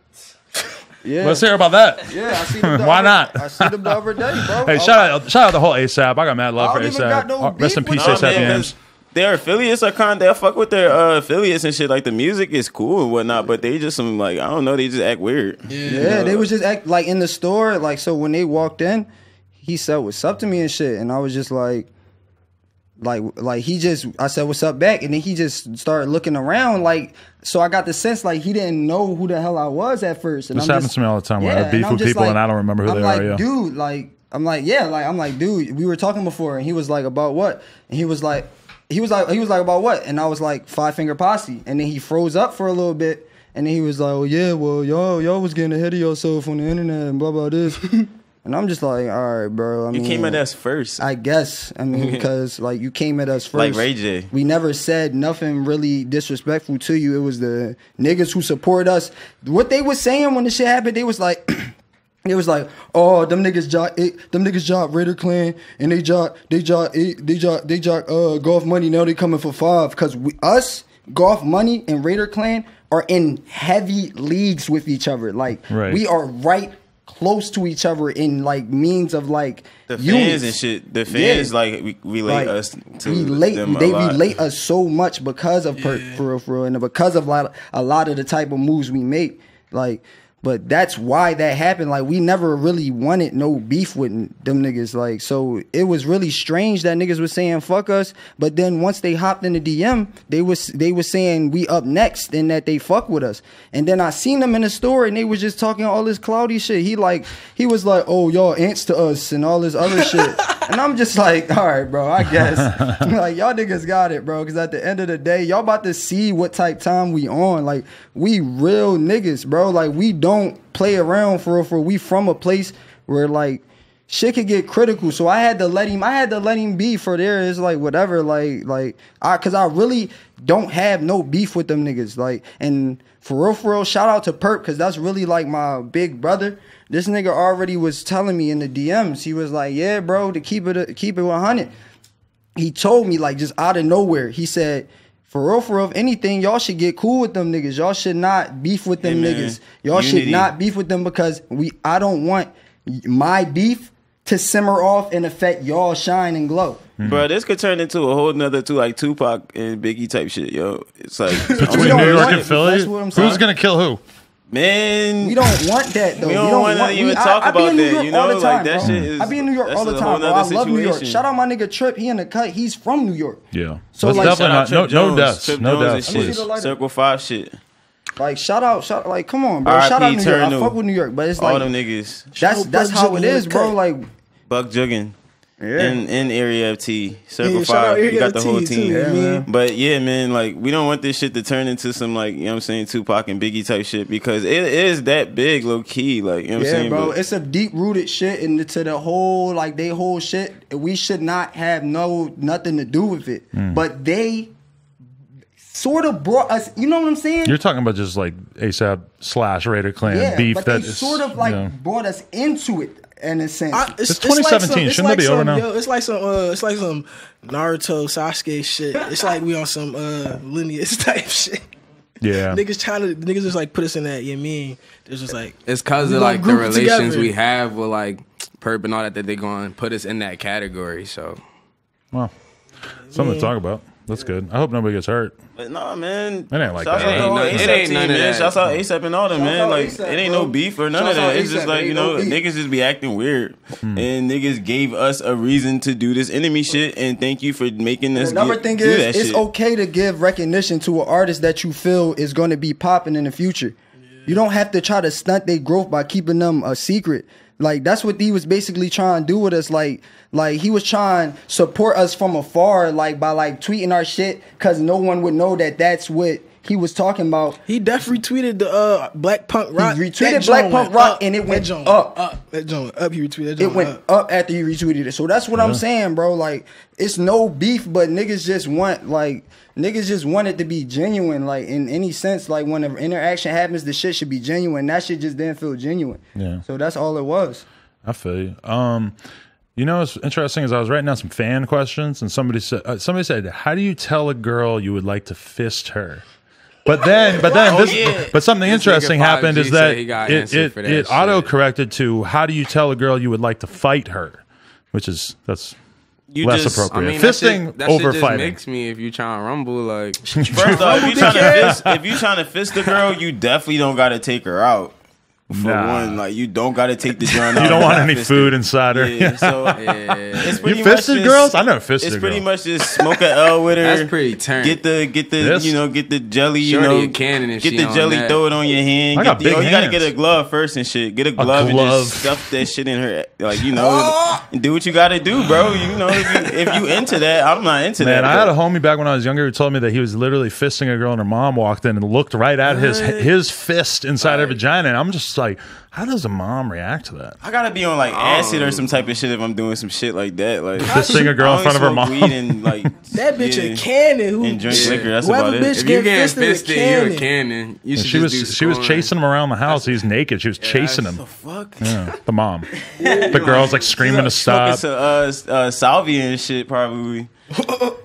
Yeah. Let's hear about that. Yeah, I see them the Why other- not? I see them the other day, bro. Hey, I- shout out, shout out the whole ASAP. I got mad love I for don't even got ASAP. no Uh, Rest in peace, ASAP man, Yams. 'cause Their affiliates are kind. They fuck with their uh, affiliates and shit. Like the music is cool and whatnot, but they just some like I don't know. They just act weird. Yeah, they was just act like in the store. Like so, when they walked in, he said what's up to me and shit, and I was just like, like, like he just I said what's up back, and then he just started looking around. Like, so I got the sense like he didn't know who the hell I was at first. And This I'm happens just- to me all the time where I and beef I'm with just people and I don't remember who I'm they like, are, yeah. dude, like. I'm like, yeah, like I'm like, dude, we were talking before, and he was like, about what? And he was like, he was like, he was like, about what? And I was like, five finger posse, and then he froze up for a little bit, and then he was like, oh yeah, well y'all y'all was getting ahead of yourself on the internet and blah blah this, and I'm just like, all right, bro. I You mean, came at us first. I guess. I mean, because like you came at us first. Like Ray J. We never said nothing really disrespectful to you. It was the niggas who support us. What they was saying when the shit happened, they was like. It was like, oh, them niggas jock, it, them niggas jock Raider Klan, and they jock, they jock, eh, they jock, they jock, uh, Goth Money. Now they coming for five, cause we, us, Goth Money, and Raider Klan are in heavy leagues with each other. Like, Right. we are right close to each other in like means of like The fans units. and shit. The fans Yeah. like we relate Like, us to relate them a they lot. relate us so much because of per, for real, for real, and because of a lot, a lot of the type of moves we make like but that's why that happened. Like we never really wanted no beef with them niggas like so it was really strange that niggas was saying fuck us. But then once they hopped in the dm they was they was saying we up next and that they fuck with us. And then i seen them in the store and they was just talking all this cloudy shit. He like he was like oh y'all ants to us and all this other shit. And i'm just like all right bro i guess. Like y'all niggas got it bro because at the end of the day y'all about to see what type time we on. Like we real niggas bro. Like we don't play around for real for real. we from a place where like shit could get critical. So i had to let him i had to let him be for there. It's like whatever like like i because i really don't have no beef with them niggas like and for real for real shout out to perp because that's really like my big brother. This nigga already was telling me in the dms he was like yeah bro to keep it keep it 100 he told me like just out of nowhere. He said, "For real, for real, if anything, y'all should get cool with them niggas. Y'all should not beef with them Hey, niggas. Y'all should not beef with them because we. I don't want my beef to simmer off and affect y'all shine and glow. Bro, hmm. this could turn into a whole nother to like Tupac and Biggie type shit, yo. It's like Between New York and. Philly, That's what I'm saying. who's gonna kill who? Man. We don't want that though. We don't wanna want- even I- talk I, be about in that, you know? the Like, time, that bro. shit is- I be in New York all the time, bro. I nother love New York. Shout out my nigga Trip. He in the cut. He's from New York. Yeah. So, Let's like, definitely Shout out not. No, Trip no Jones. Trip No Jones shit. please. See the lighter? Circle Five shit. Like shout out, shout like come on, bro. R.I.P. Shout out New York. I Eternal. fuck with New York, but it's like All them niggas. that's that's how Buck it Juggin is, in the bro. Like Buck Juggin. Yeah. In in area of T. Circle Yeah, Five. You got the of whole T, too, team. you? But yeah, man, like we don't want this shit to turn into some like, you know what I'm saying, Tupac and Biggie type shit because it is that big, low key. Like, you know what I'm Yeah, saying? bro, But- it's a deep rooted shit into the whole like they whole shit. We should not have no nothing to do with it. Hmm. But they sort of brought us. You know what I'm saying? You're talking about just like ASAP slash Raider Klan yeah, beef but that they is, sort of like you know, brought us into it in a sense. I, It's 2017. it's Shouldn't that be some, over now? Yo, it's like some. Uh, it's like some Naruto Sasuke shit. It's like we on some uh, lineage type shit. yeah. Niggas trying to niggas just like put us in that. You know I mean? It's just like It's cause of like the relations together. we have with like perp and all that that they going to put us in that category. So Well, something to talk about. That's good. I hope nobody gets hurt. But nah, man. It ain't like Shouts that. out It ain't whole no- it ASAP ain't team, none of man. that. Shouts out ASAP and all them, man. Like, A$AP, it ain't no beef or none Shouts of that. It's A$AP, just like, you know, no niggas just be acting weird. Hmm. And niggas gave us a reason to do this enemy shit. And thank you for making us Another get- thing do that is, it's shit. okay to give recognition to an artist that you feel is going to be popping in the future. You don't have to try to stunt their growth by keeping them a secret. Like that's what he was basically trying to do with us. Like, like he was trying to support us from afar, like by like tweeting our shit, cause no one would know that that's what he was talking about. He definitely retweeted the uh, Black Punk Rock. He retweeted Black Punk Rock up. and it went joint up. Up. That joint up. He retweeted that It went up. up after he retweeted it. So that's what I'm saying, bro. Like it's no beef, but niggas just want like niggas just want it to be genuine. Like in any sense, like when an interaction happens, the shit should be genuine. That shit just didn't feel genuine. Yeah. So that's all it was. I feel you. Um, you know what's interesting is I was writing down some fan questions, and somebody said, uh, somebody said, "How do you tell a girl you would like to fist her?" But then, but then, Oh, this, yeah. but something This interesting happened is that said he got it it, that it auto corrected to "How do you tell a girl you would like to fight her?" Which is that's You less just- I appropriate. mean, that Fisting shit, that over shit just fighting. makes me if you trying to rumble like First off, if you trying to fist, if you trying to fist the girl, you definitely don't got to take her out. For Nah. one, like you don't got to take the joint out. You don't want any fist food her. inside her. Yeah, so yeah. it's You pretty fisted much girls? just- I never fisted It's a pretty girl. much just smoke a L with her. That's pretty turn. Get the get the This? you know get the jelly. You Shorty know cannon and get the jelly. that. Throw it on your hand. I Get got the, oh, big oh, you gotta get a glove first and shit. Get a glove, and glove. just stuff that shit in her. Like you know, do what you gotta do, bro. You know, if you, if you into that, I'm not into Man, that. I had a homie back when I was younger who told me that he was literally fisting a girl and her mom walked in and looked right at his his fist inside her vagina. And I'm just like, how does a mom react to that? I gotta be on like acid or some type of shit if I'm doing some shit like that. Like Fisting a girl in front of her mom. Weed and like That bitch yeah, a cannon. Who and drink Yeah. liquor. That's Whoever about bitch if you get getting fisted, fisted, you a cannon. cannon. You should She just was do she was chasing him around the house. He's naked. She was chasing him. that's- Fuck. Yeah, the mom. The girl's like screaming to Smoking stop. some uh, uh, salvia and shit probably.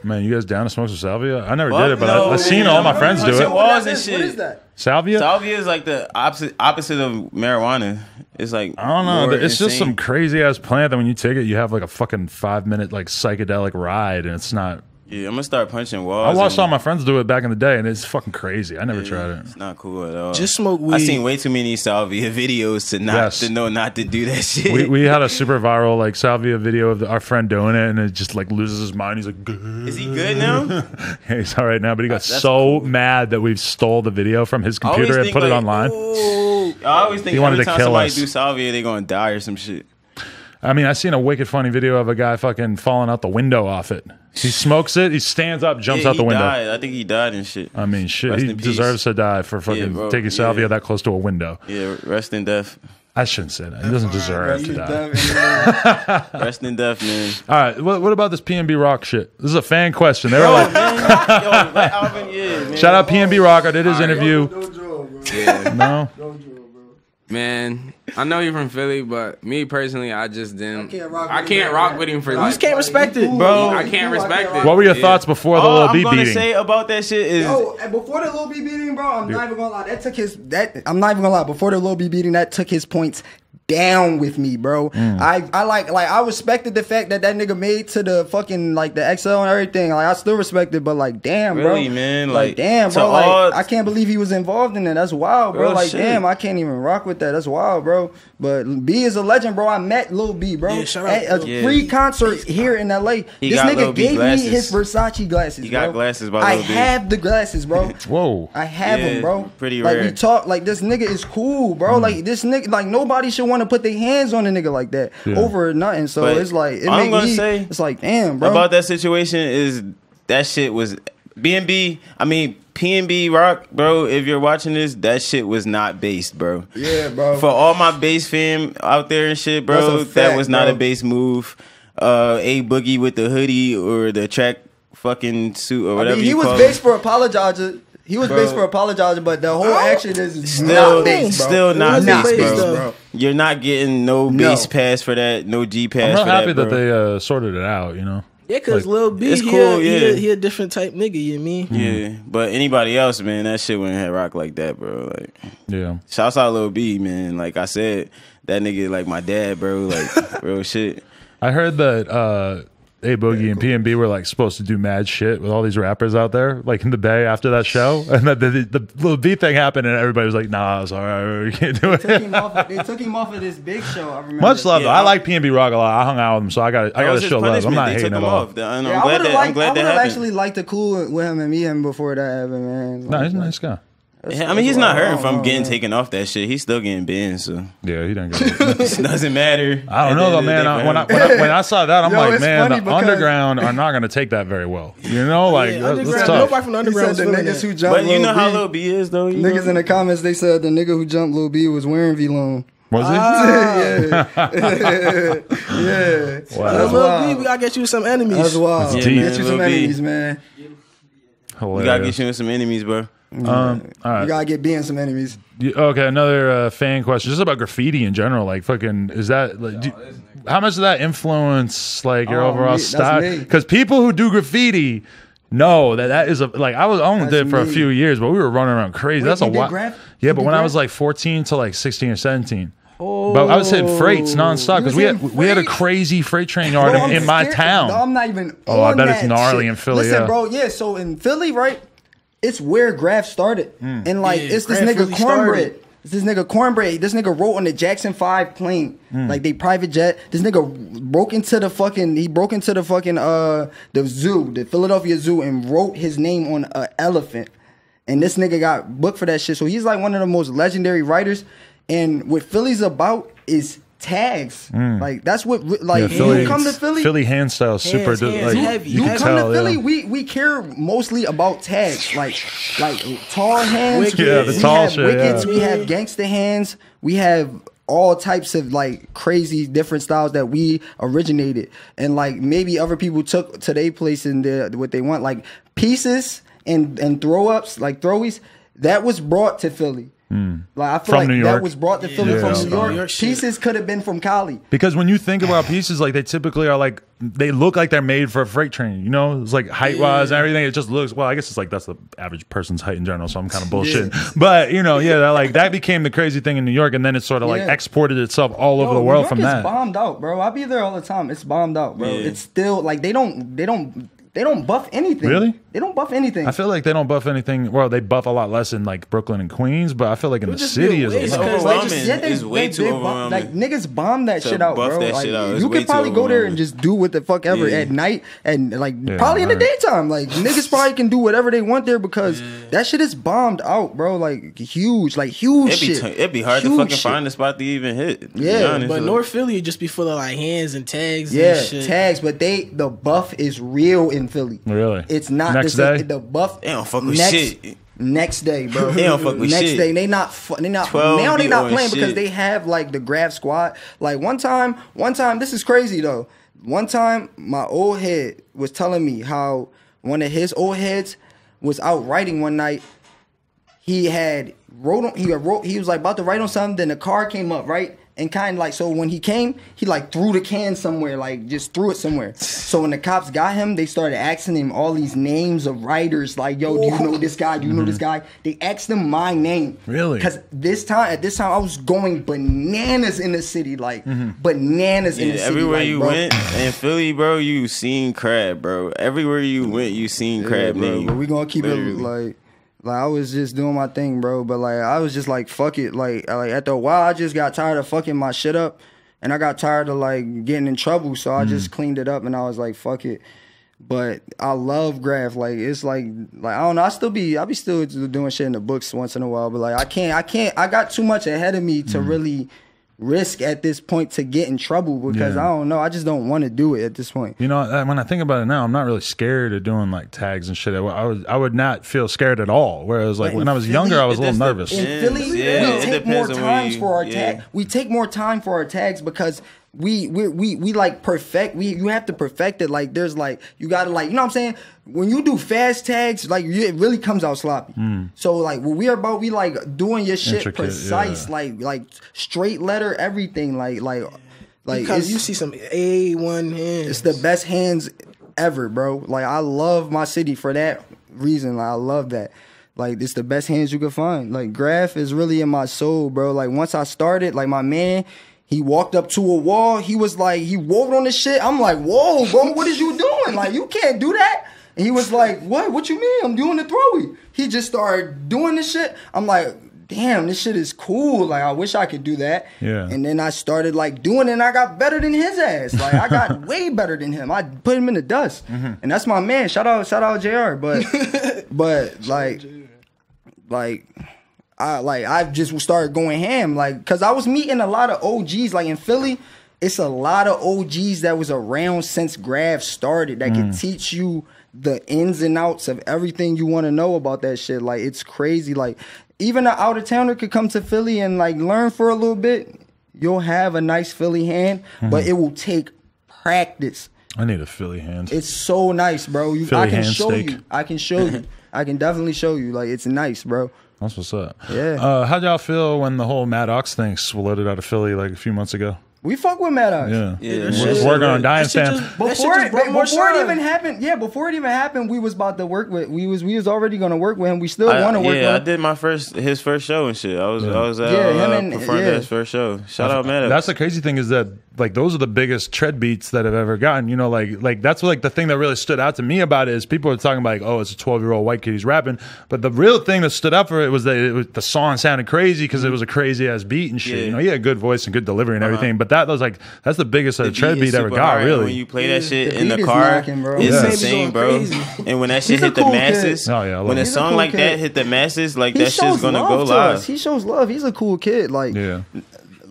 Man, you guys down to smoke some salvia? I never Fuck did it, but no, I, I've seen all my friends do it. walls and shit. is that? Salvia? Salvia is like the opposite opposite of marijuana. It's like I don't know. It's just some crazy ass plant that when you take it, you have like a fucking five minute like psychedelic ride, and it's not. Yeah, I'm gonna start punching walls. I watched all my friends do it back in the day, and it's fucking crazy. I never tried it. It's not cool at all. Just smoke weed. I weed. seen way too many salvia videos to not Yes. to know not to do that shit. We, we had a super viral like salvia video of the, our friend doing it, and it just like loses his mind. He's like, "Good." Is he good now? Yeah, he's all right now, but he got That's so cool. mad that we stole the video from his computer and think, put it like, online. I always think He wanted every to time kill somebody us. do salvia, they're gonna die or some shit. I mean, I seen a wicked funny video of a guy fucking falling out the window off it. He smokes it, he stands up, jumps Yeah, out the window. died. I think he died and shit. I mean, shit, Rest he deserves to die for fucking bro, taking salvia yeah. that close to a window. Yeah, rest in death. I shouldn't say that. He doesn't deserve to die. Rest in death, man. All right, what, what about this PNB Rock shit? This is a fan question. They were Yo, like, man, yo, let Alvin, yeah, man. shout out PNB Rock. I did his interview. Yeah, No, man. I know you're from Philly, but me personally, I just didn't. I can't rock I with can't him. rock with him for You like. just can't respect it, Bro, I can't respect it. what were your Yeah. thoughts before the All little I'm B gonna beating? say about that shit is Oh, and before the Lil B beating, bro, I'm not even gonna lie. That took his that I'm not even gonna lie. Before the Lil B beating, that took his points down with me, bro. Mm. I I like like I respected the fact that that nigga made to the fucking like the XL and everything. Like I still respect it, but like damn, bro, Really, man, like, like, damn, bro, like all- I can't believe he was involved in that. That's wild, bro. Real like shit. damn, I can't even rock with that. That's wild, bro. But B is a legend, bro. I met Lil B, bro, Yeah, shout out at a Lil B. free concert here in LA. He this nigga gave glasses. me his Versace glasses. He got bro. glasses by I Lil B. have the glasses, bro. Whoa. I have Yeah, him, bro. pretty like we talk, like this nigga is cool, bro. Like this nigga, like nobody should want to put their hands on a nigga like that Yeah. over nothing. So But it's like it I'm gonna me. say it's like damn, bro. about that situation is that shit was B&B. I mean PNB Rock, bro. If you're watching this, that shit was not based, bro. yeah, bro. For all my bass fam out there and shit, bro, a that was not bro. a bass move. Uh, a boogie with the hoodie or the track fucking suit or I whatever mean, he was based it. for apologizing. He was Bro. based for apologizing, but the whole action is Still, not based, bro. still not wasn't based, bro. though. You're not getting no No. pass for that, no G pass. I'm real for happy that, that, they uh, sorted it out. You know. Yeah, cause Like, Lil B, it's he, cool, a, he, yeah. a, he a different type nigga. You mean? Yeah, but anybody else, man, that shit wouldn't have rock like that, bro. Like, Yeah. shouts out Lil B, man. Like I said, that nigga like my dad, bro. Like real shit. I heard that uh, A Boogie and P and B were like supposed to do mad shit with all these rappers out there, like in the Bay after that show, and then the, the, the Lil B thing happened, and everybody was like, "Nah, it's all right. we can't do Took him it." off, they took him off of this big show. I remember. Much love. Yeah, though. I I- like P and B Rock a lot. I hung out with him, so I got I got to show love. I'm not They hating took at him all. off. I'm Yeah, glad would have that I'm liked. I would have actually liked to cool with him and meet him before that happened, man. No, he's a nice guy. Yeah, I mean, he's not hurting from getting man. taken off that shit. He's still getting banned, so Yeah, he didn't it. it doesn't matter. I don't know though, end of the man. I, when, I, when, I, when I saw that, I'm Yo, like, it's man, funny the because- underground are not going to take that very well. You know, like Yeah, that- that's underground, tough. nobody from the He underground said was the feeling niggas that. who jumped But you Lil know how B- Lil B is, though. You Niggas know? in the comments, they said the nigga who jumped Lil B was wearing V-Lone. Was he? yeah. yeah. Wow. Lil That's B, wild. we gotta get you some enemies. That's wild. That's Get you Yeah, some Lil B. enemies, man. You gotta get Hilarious. you some enemies, bro. Um, all You gotta get B and some enemies. You- Okay, another uh, fan question, just about graffiti in general. Like, fucking, is that? Like, do, how much does that influence like your Oh, overall me- that's style? me. Because people who do graffiti know that that is a like I was I only did it for a me. few years, but we were running around crazy. Wait, That's a you did graph? Yeah, You but did when I was like 14 to like 16 or 17. But I was hitting freights nonstop You because was we had hitting we had a crazy freight train yard Bro, in, I'm in my scared. town. No, I'm not even. Oh, I on bet it's that gnarly shit. in Philly, Listen, yeah. bro. Yeah. So in Philly, right? It's where Graph started, Hmm. and like Yeah, it's this Graph nigga really cornbread. started. It's this nigga cornbread. This nigga wrote on the Jackson Five plane, Hmm. like they private jet. This nigga broke into the fucking. He broke into the fucking uh the zoo, the Philadelphia Zoo, and wrote his name on an elephant. And this nigga got booked for that shit. So he's like one of the most legendary writers. And what Philly's about is tags. Mm. Like that's what like. Yeah, you come to Philly. Philly hand style super Hands, hands, like heavy. you You come tell, to Philly, yeah. we we care mostly about tags, like like tall hands. Wicked. Yeah, the we tall have shit, wickets, yeah. we have gangster hands, we have all types of like crazy different styles that we originated, and like maybe other people took to their place in their what they want, like pieces and and throw ups, like throwies. That was brought to Philly. Mm. Like I feel. From like New that was brought to Philly Yeah. from New York. New York. Pieces could have been from Cali. Because when you think about pieces, like they typically are like they look like they're made for a freight train. You know, it's like height wise and everything. It just looks well. I guess it's like that's the average person's height in general. So I'm kind of bullshitting. But you know, yeah, that, like that became the crazy thing in New York, and then it sort of like Yeah. exported itself all over Yo, the New world York from is that. bombed out, bro. I be there all the time. It's bombed out, bro. Yeah. It's still like they don't they don't they don't buff anything. Really? They don't buff anything. I feel like they don't buff anything. Well, they buff a lot less in like Brooklyn and Queens, but I feel like in the city is a lot. because overwhelming. just- yeah, they, It's way they, too they bomb- overwhelming. Like niggas bomb that To shit out, buff bro. that like, shit out you could probably go there and just do what the fuck ever Yeah. at night and like Yeah, probably in the daytime. Like niggas probably can do whatever they want there because that shit is bombed out, bro. Like huge, like huge It'd be, shit. t- it'd be hard Huge to fucking shit. find a spot to even hit. Yeah, But North Philly would just be full of like hands and tags. Yeah, tags, but they the buff is real in Philly. Really? It's not Next the, day? the buff. They don't fuck with next, shit. Next day, bro. They don't fuck with next shit. day, they not. Fu- they not. 12 Now they be not on playing because they have like the grab squad. Like one time, one time. This is crazy though. One time, my old head was telling me how one of his old heads was out writing one night. He had wrote on. He wrote. He was like about to write on something. Then the car came up, right? And kind of like so when he came, he like threw the can somewhere, like just threw it somewhere. So when the cops got him, they started asking him all these names of writers, like, "Yo, do you know this guy? Do you know this mm-hmm. guy?" They asked him my name, Really? Because this time, at this time, I was going bananas in the city, like mm-hmm. bananas in the city. everywhere like, you bro. went in Philly, bro, you seen crab, bro. Everywhere you went, you seen crab Yeah, bro, name. But we gonna keep Literally. it like, like I was just doing my thing, bro. But like I was just like, fuck it. Like, like after a while, I just got tired of fucking my shit up, and I got tired of like getting in trouble. So I hmm. just cleaned it up, and I was like, fuck it. But I love graph. Like it's like like I don't know. I still be I be still doing shit in the books once in a while. But like I can't I can't I got too much ahead of me to hmm. really risk at this point to get in trouble because Yeah. I don't know. I just don't want to do it at this point. You know, uh, when I think about it now, I'm not really scared of doing like tags and shit. I would, I would, I would not feel scared at all. Whereas, like when in I was Philly, younger, I was a little just nervous. in Yeah, Philly, yeah, we take more depends on where times you- for our yeah. tag. We take more time for our tags because we we we we like perfect. We you have to perfect it. Like there's like you gotta like you know what I'm saying. When you do fast tags, like you, it really comes out sloppy. Hmm. So like what we are about, we like doing your shit. Intricate, precise, yeah. like like straight letter everything. Like like like Because you see some A one hands. it's the best hands ever, bro. Like I love my city for that reason. Like I love that. Like it's the best hands you could find. Like graph is really in my soul, bro. Like once I started, like my man, He walked up to a wall. He was like, he rolled on the shit. I'm like, whoa, bro, what is you doing? Like, you can't do that. And he was like, what? What you mean? I'm doing the throwy. He just started doing this shit. I'm like, damn, this shit is cool. Like, I wish I could do that. Yeah. And then I started like doing it and I got better than his ass. Like, I got way better than him. I put him in the dust. Mm-hmm. And that's my man. Shout out, shout out JR. But, but like, like I like I've just started going ham like because I was meeting a lot of OGs like in Philly. It's a lot of OGs that was around since Grav started that can mm. teach you the ins and outs of everything you want to know about that shit. Like it's crazy. Like even an out of towner could come to Philly and like learn for a little bit. You'll have a nice Philly hand, mm-hmm. but it will take practice. I need a Philly hand. It's so nice, bro. You, Philly I can show steak. you. I can show you. I can definitely show you. Like it's nice, bro. That's what's up. Yeah. Uh, how'd y'all feel when the whole Matt Ox thing exploded out of Philly like a few months ago? We fuck with Matt Ox. Yeah. Yeah, We're shit- working on Dying That shit Fam. just- that shit Before, it, brought before it even happened, yeah, before it even happened, we was about to work with. We was we was already gonna work with him. We still want to work yeah, I with. him. I did my first his first show and shit. I was I was at Yeah, him uh, and- performed yeah. his first show. Shout out Matt Ox. That's the crazy thing is that like those are the biggest tread beats that I've ever gotten. You know, like like that's like the thing that really stood out to me about it is people are talking about like, oh, it's a twelve year old white kid who's rapping, but the real thing that stood out for it was that it was, the song sounded crazy because it was a crazy ass beat and shit. Yeah. You know, he had a good voice and good delivery and everything, but that was like that's the biggest uh, The tread beat beat is ever got. hard, Really, when you play that shit The in the car, knocking, bro. it's Yeah. insane, bro. And when that shit He's hit the cool kid. masses, Oh, yeah, when a him. He's a song cool like kid. that hit the masses, like he that shit's shows gonna love go to live. us. He shows love. He's a cool kid. Like yeah.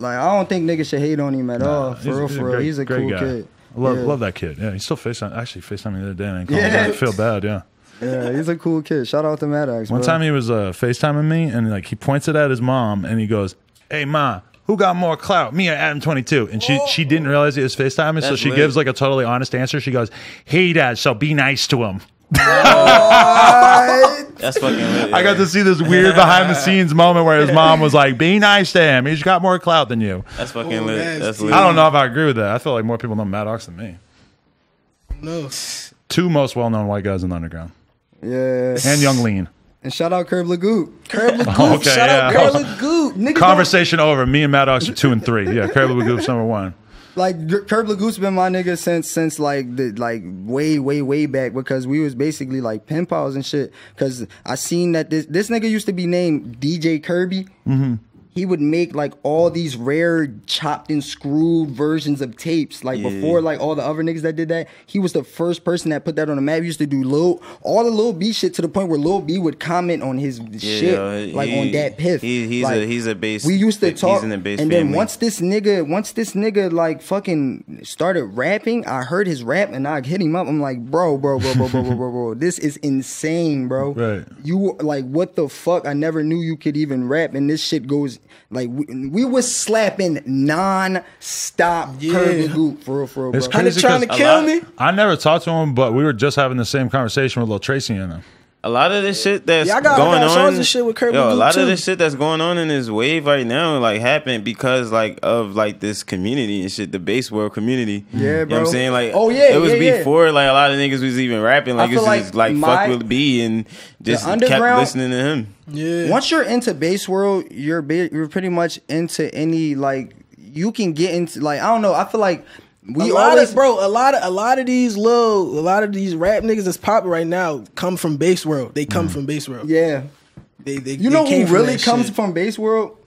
Like I don't think niggas should hate on him at all. For real, he's for real. he's a cool guy. kid. I love, Yeah. love that kid. Yeah, he's still FaceTime. Actually, FaceTime me the other day. And I Yeah. feel bad. Yeah. Yeah, he's a cool kid. Shout out to Matt Ox. One bro. time he was uh, FaceTiming me and like he points it at his mom and he goes, Hey ma, who got more clout? Me or Adam 22? And she she didn't realize he was FaceTiming, so she lit. gives like a totally honest answer. She goes, Hey dad, so be nice to him. That's fucking lit. I got to see this weird behind the scenes moment where his mom was like, Be nice to him. He's got more clout than you. That's fucking Oh, lit. that's That's lit. I don't know if I agree with that. I feel like more people know Matt Ox than me. No. Two most well known white guys in the underground. Yeah. And Yung Lean. And shout out Kirblagoop. Curb Lagoop. Okay, Shout out. Curb Lagoop. Niggas Conversation over. Me and Matt Ox are two and three. Yeah, Kirblagoop's number one. Like Kirblagoop's been my nigga since since like the like way way way back because we was basically like pen pals and shit. Cause I seen that this this nigga used to be named DJ Kirby. Mm-hmm. He would make like all these rare chopped and screwed versions of tapes. Like Yeah. before, like all the other niggas that did that, he was the first person that put that on the map. He used to do Lil all the Lil B shit to the point where Lil B would comment on his shit yo, like he- on that piff. he- he's Like, a- he's a bass- We used to he's talk, in the bass and then family. once this nigga, once this nigga like fucking started rapping, I heard his rap and I hit him up. I'm like, bro, bro, bro, bro, bro, bro, bro, bro, this is insane, bro. Right. You like what the fuck? I never knew you could even rap, and this shit goes like we, we was slapping non-stop Yeah. Curb Lagoot for real, for real, It's bro. Kinda crazy trying to 'cause kill lot- me. I never talked to him, but we were just having the same conversation with Lil Tracy and him. A lot of this shit that's Yeah, I got- I going got on. and shit with Curb yo, a lot too. of this shit that's going on in this wave right now, like happened because like of like this community and shit, the base world community. Yeah, You know what. I'm saying? Like, Oh, yeah, it was yeah, yeah. before like a lot of niggas was even rapping. Like, feel it's like just like my- fuck with B and just kept listening to him. Yeah. Once you're into base world, you're ba- you're pretty much into any like you can get into like I don't know. I feel like we a lot always of bro, a lot of a lot of these little, a lot of these rap niggas that's popping right now come from base world. They come mm. from base world. yeah. They, they, You they know came who really that comes shit. from base world?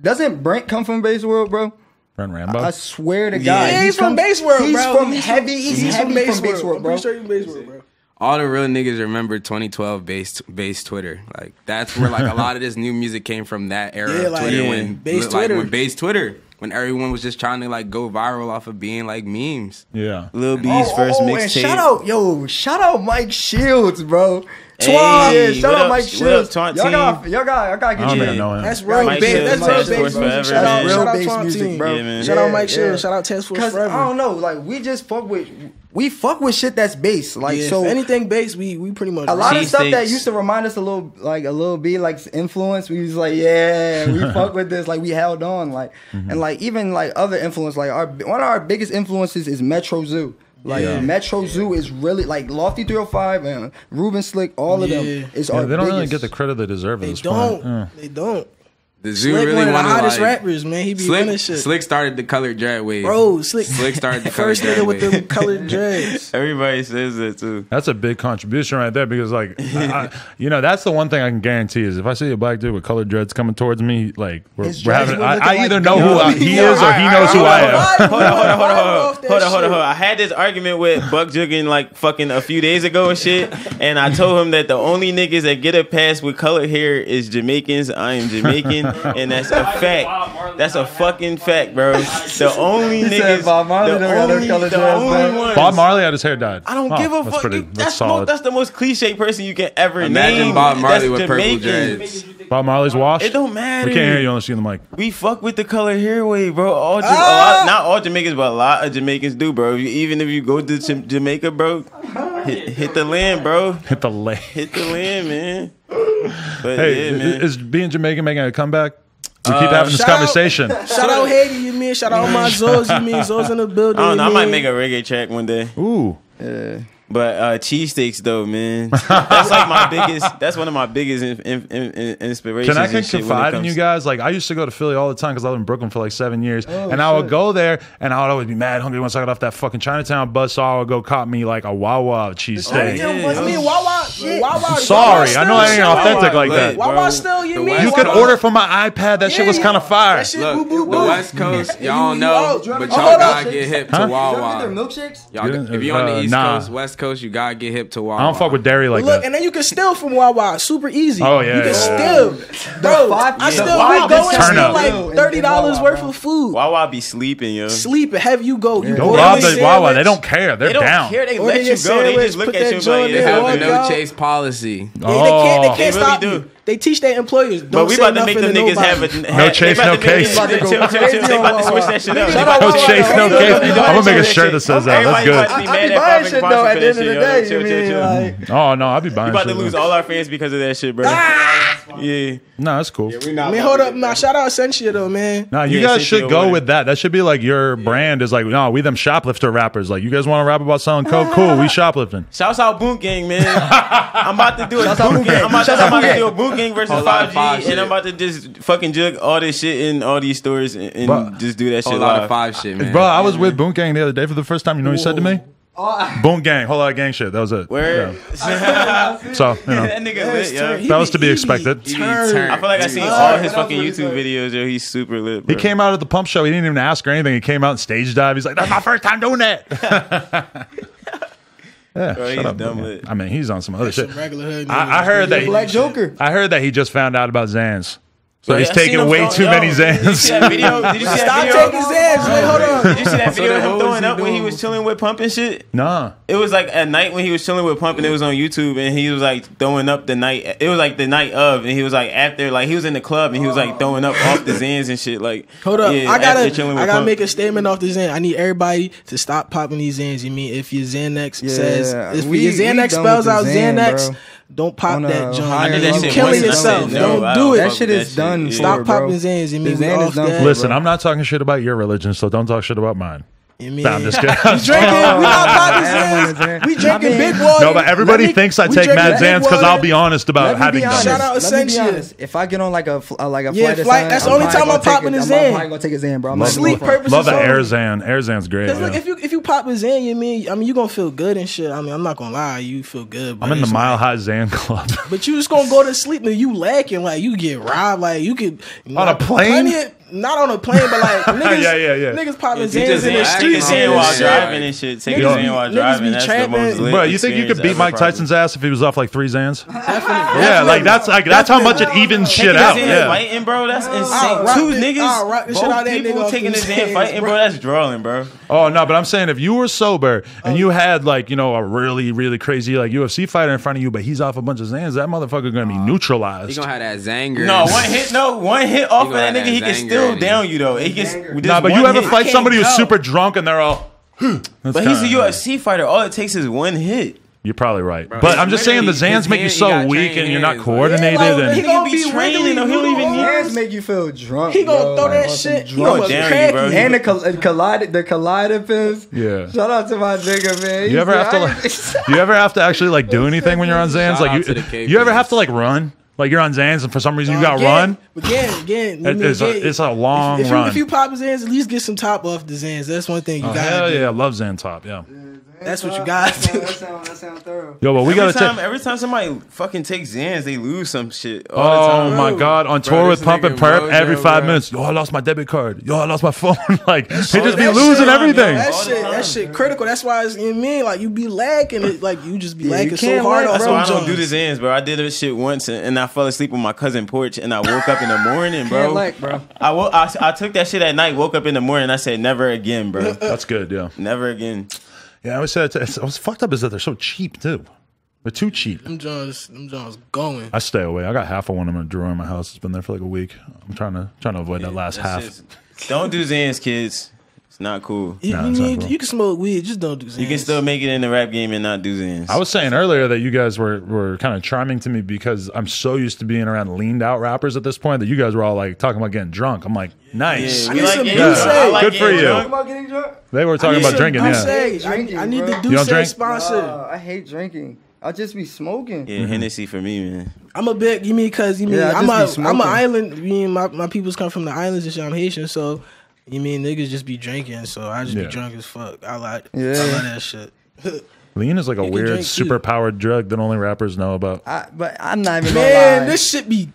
Doesn't Brent come from base world, bro? Brent Rambo. I swear to God, Yeah, he's, from base world, He's bro. from He's heavy. He's, heavy from bass world, I'm bro. sure he's bass world, bro. all the real niggas remember 2012 base base Twitter. Like that's where like a lot of this new music came from that era Yeah, of like, Twitter yeah. when Base like, Twitter. when base Twitter when everyone was just trying to like go viral off of being like memes. yeah. Lil oh, B's Oh, first oh, and mixtape. Shout out, yo, shout out Mike Shields, bro. Hey, Twan, yeah, shout out up- Mike what up, Shields. Twan y'all team? got, y'all got, y'all got I get don't you. even know. That's real Mike bass. Shields, That's Task real Force bass music. Forever, Shout out, man. shout out Real bass Twan music, bro. Yeah, man. Shout out Yeah, Mike Shields. Shout out Task Force Cause Forever. I don't know, like we just fuck with, we fuck with shit that's bass. Like Yeah, so, anything bass, we we pretty much a lot of Cheese stuff that used to remind us a little like a little bit like influence we was like yeah we fuck with this like we held on like and mhm. like even like other influence like our one of our biggest influences is Metro Zu like Yeah. Metro Zu is really like lofty 305 and ruben slick all of Yeah. them is Yeah, our they don't really biggest. get the credit they deserve at They the zoo Slick really one of the hottest like, rappers, man. He be Slick, winning shit. Slick started the colored dread wave. Bro, Slick, Slick started the first nigga with the colored dreads. Everybody says that too. That's a big contribution right there because, like, I, I, you know, that's the one thing I can guarantee is if I see a black dude with colored dreads coming towards me, like we're, we're having, I, I, either like, know who I, he yeah, is or he knows who I am. Hold on, hold on, hold on, hold on, hold on, hold on. I had this argument with Buck Juggin like fucking a few days ago and shit, and I told him that the only niggas that get a pass with colored hair is Jamaicans. I am Jamaican and that's a fact. That's a fucking fact, bro. The only niggas, Bob Marley the only, the only ones, Bob Marley had his hair dyed. I don't oh, give a that's fuck. Pretty, that's that's, solid. That's the most cliche person you can ever Imagine name. Bob Marley that's with Jamaican. purple dreads. Bob Marley's washed. It don't matter. We can't hear you unless you're in the mic. We fuck with the color hairway, bro. All, ah! lot, not all Jamaicans, but a lot of Jamaicans do, bro. Even if you go to Jamaica, bro, hit, hit the land, bro. Hit the land. Hit the land, man. But hey, yeah, is being Jamaican making a comeback? We keep uh, having this conversation. Out, shout out Haiti, you mean? Shout out my Zos, you mean? Zos in the building. I, know, I might make a reggae track one day. Ooh. Yeah. But uh, cheese steaks, though, man, that's like my biggest. That's one of my biggest in, in, in, inspirations. Can I can confide in you guys? Like, I used to go to Philly all the time because I lived in Brooklyn for like seven years, oh, and shit. I would go there, and I would always be mad hungry once I got off that fucking Chinatown bus. So I would go cop me like a Wawa cheese steak. Oh, yeah. I Wawa, Sorry, I know I ain't authentic like that. Wawa still, you mean? You could order from my iPad. That yeah, shit was kind of fire. Shit, Look, boo, boo, the West Coast, y'all know, but y'all gotta get hip to Wawa. Y'all, if you're on the East uh, Coast, West Coast, you gotta get hip to Wawa. I don't fuck with dairy like Look, that. and then you can steal from Wawa, super easy. Oh yeah, you can yeah. steal, bro. I still yeah. go and steal up. like thirty dollars worth of food. Wawa be sleeping, yo. Sleeping. Have you go? You go rob the Wawa. They don't care. They're they down. Care. They let you go. They just look at you. They have a no chase policy. They can't. They oh. can't stop you. They teach their employers. Don't but we about to make them niggas have a no chase, no case. They about to switch that shit up. No chase, no case. I'm gonna make a shirt that says that. That's good. I be buying shit though. At the end of the day, oh no, I'll be buying. You about to lose all our fans because of that shit, bro. Ah! Yeah. No, that's cool. Yeah, we I mean, hold up. Nah, shout out Essentia though, man. Nah, you guys should go with that. That should be like your brand is like, no, nah, we them shoplifter rappers. Like, you guys want to rap about selling coke? cool, we shoplifting. Shouts out Boonk Gang, man. I'm about to do a Boonk Gang. I'm about, to, do a Boot gang versus five G, and shit. I'm about to just fucking jug all this shit in all these stores and, and bro, just do that shit. A lot live. of five shit, man. Bro, I was with Boonk Gang the other day for the first time. You know, what he said to me. Oh, Boonk gang, whole lot of gang shit. That was it. Where? Yeah. so you know, that, lit, yo. that was to be expected. I feel like I seen all his fucking YouTube videos. Yo, he's super lit. Bro. He came out of the pump show. He didn't even ask or anything. He came out and stage dive. He's like, "That's my first time doing that." Yeah, Bro, shut up. Man. I mean, he's on some other That's shit. Some regular hood I, I heard that Black Joker. I heard that he just found out about Zans. So he's yeah, taking way too yo, many Zans. Stop taking Zans. Wait, hold on. Did you see that video of him throwing up when he was chilling with Pump and shit? Nah. It was like at night when he was chilling with Pump and it was on YouTube and he was like throwing up the night. It was like the night of and he was like after like he was in the club and he was like throwing up off the Zans and shit. Like hold up, yeah, I gotta I gotta Pump. make a statement off the Zan. I need everybody to stop popping these Zans. You mean if your Xanax yeah, says if we, your Xanax spells out Xanax. Bro don't pop that uh, higher joint. You're killing yourself. Don't do it. That shit is That done. Stop popping bro. Zans. Is done Listen, bro. I'm not talking shit about your religion, so don't talk shit about mine. I mean, no, I'm just kidding. we drinking. we not about to. We drinking I mean, big water. No, but everybody me, thinks I take Mad Zans because I'll be honest about having honest. Shout out Essentia. If I get on like a uh, like a yeah, flight, flight that's the only time I'm popping a Zan. I'm gonna take a Zan, bro. I'm Sleep purposes. Love the Air Zan. Air Zan's great. Because look, if you if you pop a Zan, you mean I mean you gonna feel good and shit. I mean I'm not gonna lie, you feel good. I'm in the Mile High Zan club. But you just gonna go to sleep and you lacking like you get robbed like you could on a plane not on a plane, but like niggas, yeah, yeah, yeah. niggas popping zans in the streets and while shit. driving and shit. Taking niggas, niggas, while driving, be that's trapping. Bro, you think you could beat Mike probably. Tyson's ass if he was off like three zans? Definitely. yeah, like that's like that's how much it evens shit out. Yeah, fighting, bro, that's insane. Two niggas, both people taking the zan fighting, bro, that's drawing, bro. Oh no, but I'm saying if you were sober and you oh. had like you know a really really crazy like UFC fighter in front of you, but he's off a bunch of zans, that motherfucker gonna be neutralized. He gonna have that zanger. No, one hit. No, one hit off of that nigga, he can still down you though. He gets. Nah, but you ever fight somebody who's super drunk and they're all. But he's a UFC fighter. All it takes is one hit. You're probably right, Bro, but I'm just saying the Zans make you so weak, and you're not coordinated. Yeah, like, He gonna be training. He don't even Zans make you feel drunk. He gonna bro. throw that shit. He drunk gonna crack And the col- collider, the collider pins. Yeah. Shout out to my nigga, man. you ever have to like, you ever have to actually like do anything when you're on Zans? Shout Like you, you ever have to like run? Like you're on Zans and for some reason you got run. Again, again, It- it's a- it's a long if, run. If you pop his hands, at least get some top off the zans. That's one thing you Oh, got. hell yeah, love Zan top. Yeah, that's what you got That to sound, do. that sound, that sound thorough. Yo, but we every gotta time, take. every time somebody fucking takes Zans, they lose some shit. All the Oh time. my god! On tour this with Pump and nigga Perp, Mojo, every five bro. minutes, yo, I lost my debit card. Yo, I lost my phone. like they just be that losing shit, everything. That All the shit, time. that shit critical. That's why it's, you know what I mean like you be lacking it, like you just be Yeah, you lacking so can't hard on That's some why I don't do joints. the Zans, bro. I did this shit once and, and I fell asleep on my cousin porch and I woke up in the morning, bro. Can't lack, bro. I, wo- I I took that shit at night, woke up in the morning, I said never again, bro. That's good. Yeah. never again. Yeah, I always said it's, what's fucked up is that they're so cheap too. They're too cheap. Them joints, them joints going. I stay away. I got half of one in a drawer in my house. It's been there for like a week. I'm trying to trying to avoid that last half. just- don't do Zans, kids. It's not cool. You, Nah, you, it's not need- cool. you can smoke weed, just don't do Zans. You can still make it in the rap game and not do Zans. I was saying earlier that you guys were, were kind of charming to me because I'm so used to being around leaned out rappers at this point that you guys were all like talking about getting drunk. I'm like, nice. Yeah, I we need like some getting Douce. drunk. I like Good for getting you. drunk. Talking about getting drunk? They were talking about drinking, Douce. yeah. I, I need bro. the You don't Douce drink? sponsor. Uh, I hate drinking. I'll just be smoking. Yeah, Hennessy for me, man. I'm a big. You mean because you mean Yeah, I I'm just a be I'm an island. You mean my my people's come from the islands and shit. I'm Haitian, so you mean niggas just be drinking. So I just Yeah. be drunk as fuck. I like Yeah. I like that shit. Lean is like a weird, drink, super powered drug that only rappers know about. I, but I'm not even Man, lie. this shit be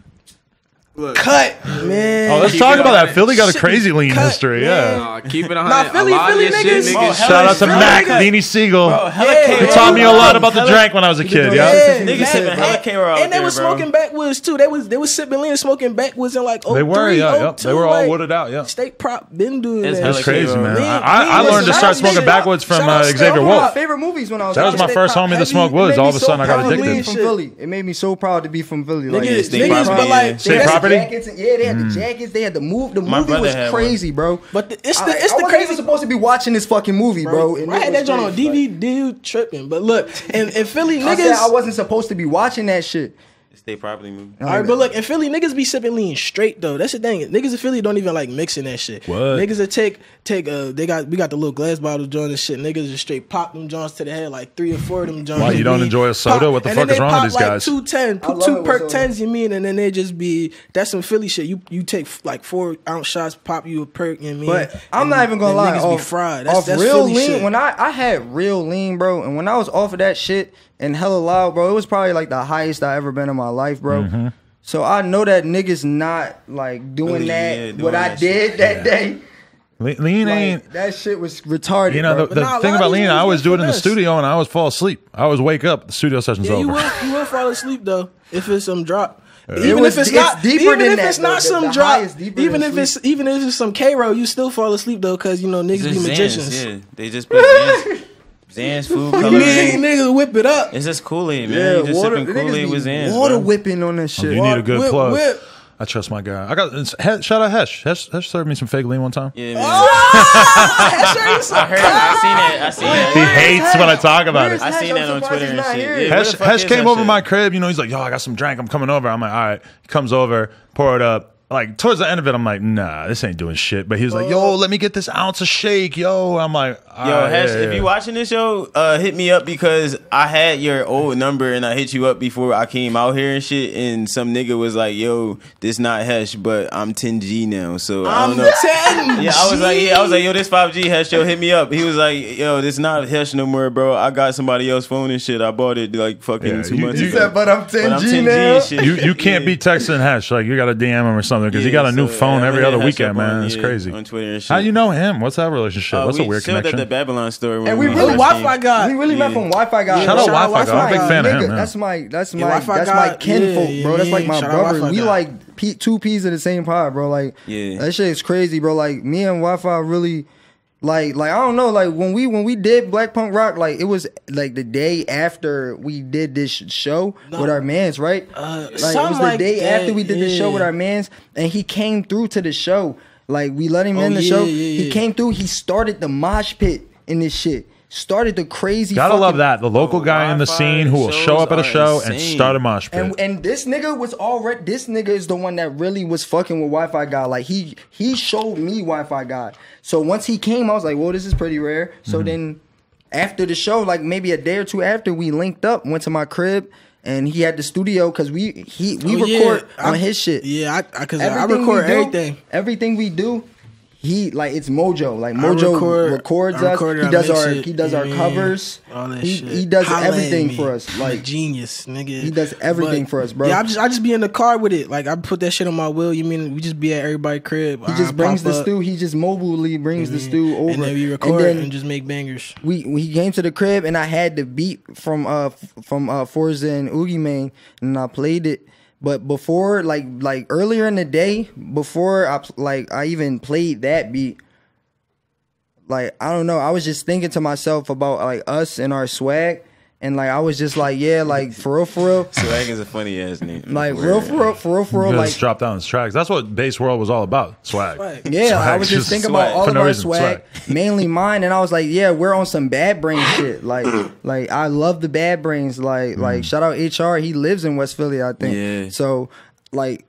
Look, cut, man. Oh, let's Keep talk about that. Philly got a crazy lean cut, history. man. Yeah. Nah, keep it on. Nah, Philly- a lot Philly of niggas- shit, Oh, niggas. hell Shout out to Mac, nigga. Beanie Sigel. Bro, hella Yeah, K- he taught me a lot about the drink when I was a kid. Yeah. Yeah, Niggas man. sipping hella K-Roll and they there, was bro. smoking backwoods too. They was they was sipping lean and smoking backwoods in like oh They were, yeah, yep. They were all wooded out, yeah. State prop been doing It's that. hella It's crazy, man. I, I, I lean learned to start smoking out- backwards from shout out uh, Step Xavier One of Wolf. my favorite movies when I was That was my first Pop homie to heavy, smoke woods. All of a sudden, I got proud of Being lean addicted. from. Philly, it made me so proud to be from Philly. Like, Niggas, State niggas, but like State they had that's- property? The jackets, yeah, they had the hmm. jackets. They had the move. The My movie brother was had crazy, bro. But the, it's the it's I the wasn't crazy even supposed to be watching this fucking movie, bro. and I it had was that joint on crazy. DVD, dude, tripping. But look, and, and Philly I said I wasn't supposed to be watching that shit. State property movie. All right, but look, in Philly, niggas be sipping lean straight though. That's the thing. Niggas in Philly don't even like mixing that shit. What? Niggas that take take uh they got we got the little glass bottle joint and shit. Niggas just straight pop them joints to the head like three or four of them joints. Why, you don't mean? enjoy a soda? Pop- What the fuck is they wrong with these like guys? Two ten, I two it perk tens. You mean? And then they just be that's some Philly shit. You you take like four ounce shots, pop you a perk. You know I mean? But I'm not even gonna lie. Niggas Off, be fried. That's, off that's real Philly lean. shit. When I I had real lean, bro, and when I was off of that shit and hella loud, bro, it was probably like the highest I ever been in my life, bro. Mm-hmm. So I know that niggas not like doing Really, that. yeah, doing what I that did shit. that day, Le- Lean ain't. that shit was retarded. You know, bro. the, the nah, thing about of lean, I niggas always do it in the studio and I always fall asleep. I always wake up. The studio session's Yeah, you over. will you will fall asleep though if it's some drop. It Even was- if it's, it's not deeper even than if that, it's not though. some The- the drop, high is deeper even than if it's even if it's some K roll, you still fall asleep though, cause you know niggas be magicians. Zans, yeah. They just put Zans, Zans food You coloring. mean niggas whip it up? It's just Kool Aid, man. yeah, you just water, sipping niggas Kool Aid be with Zans, water bro. whipping on this oh, shit. You need a good whip, plug. whip. I trust my guy. I got He- shout out Hesh. Hesh. Hesh served me some fake lean one time. Yeah, ah! man. That's I heard. I seen that. I seen it. He that. hates when I talk about it. I seen that on Twitter and shit. Yeah, Hesh, Hesh came over shit? my crib. You know, he's like, "Yo, I got some drink. I'm coming over." I'm like, "All right." He comes over, pour it up. Like towards the end of it, I'm like, "Nah, this ain't doing shit." But he was like, "Yo, let me get this ounce of shake, yo." I'm like, "All Yo, right, Hesh, yeah, if yeah." you watching this show, uh, hit me up because I had your old number and I hit you up before I came out here and shit. And some nigga was like, "Yo, this not Hesh, but I'm 10G now." So I I'm don't know. ten. Yeah, I was like, yeah, I was like, yo, this 5G Hesh, yo, hit me up. He was like, yo, this not Hesh no more, bro. I got somebody else phone and shit. I bought it like fucking Yeah, two you- months you ago. said, but I'm 10G But I'm 10G now. and shit. you you can't be texting Hesh like you got to DM him or something because he got a new so, phone yeah, every other gonna hit Hesh weekend, up on- man. It's yeah, crazy. on Twitter and shit. How you know him? What's that relationship? Uh, That's a we weird chilled connection. at the Babylon store. When And we we really Wi-Fi guy. We really met from Wi-Fi guy. Shout out Wi-Fi guy. I'm a big guy, fan of him, yeah. That's my that's my Wi-Fi that's my kinfolk, yeah, bro. That's like my brother. We like two peas in the same pod, bro. Like Yeah. that shit is crazy, bro. Like me and Wi-Fi really. Like, like I don't know. Like when we when we did Black Punk Rock, like it was like the day after we did this sh- show with our mans, right? Uh, like it was the like day that, after we did the show with our mans, and he came through to the show. Like we let him Oh, in the yeah, show. yeah, He came through. He started the mosh pit in this shit. Started the crazy. Gotta fucking- love that. The local guy in the scene who will show up at a show are and start a mosh pit. And and this nigga was already this nigga is the one that really was fucking with Wi-Fi guy. Like he he showed me Wi-Fi guy. So once he came, I was like, well, this is pretty rare. So Mm-hmm. then after the show, like maybe a day or two after, we linked up, went to my crib, and he had the studio because we he we Oh, yeah. record on I- his shit. Yeah, I I, cause I Everything record do, everything. Everything we do, he like it's Mojo. Like Mojo record- records us. record He does our it, he does our covers. All that he, shit. he does Holla everything for us. Like genius, nigga. He does everything for us, bro. Yeah, I just I just be in the car with it. Like I put that shit on my wheel. You mean we just be at everybody's crib? he just brings the stew. He just mobilely brings the stew over. and then we record then and, just make bangers. we he came to the crib and I had the beat from uh from uh Forza and Oogie Mane and I played it. But before like like earlier in the day, before I like I even played that beat, like I don't know, I was just thinking to myself about like us and our swag. And like I was just like, yeah, like for real, for real. Swag is a funny ass name. Like real, for real, for real, for real. Just Like drop down his tracks. That's what Bass World was all about. Swag. Swag. Yeah, I was just thinking swag. about all For of no our reason, swag, mainly mine, and I was like, yeah, we're on some bad brain shit. Like, like I love the bad brains. Like, like mm. shout out HR. He lives in West Philly, I think. Yeah. So, like.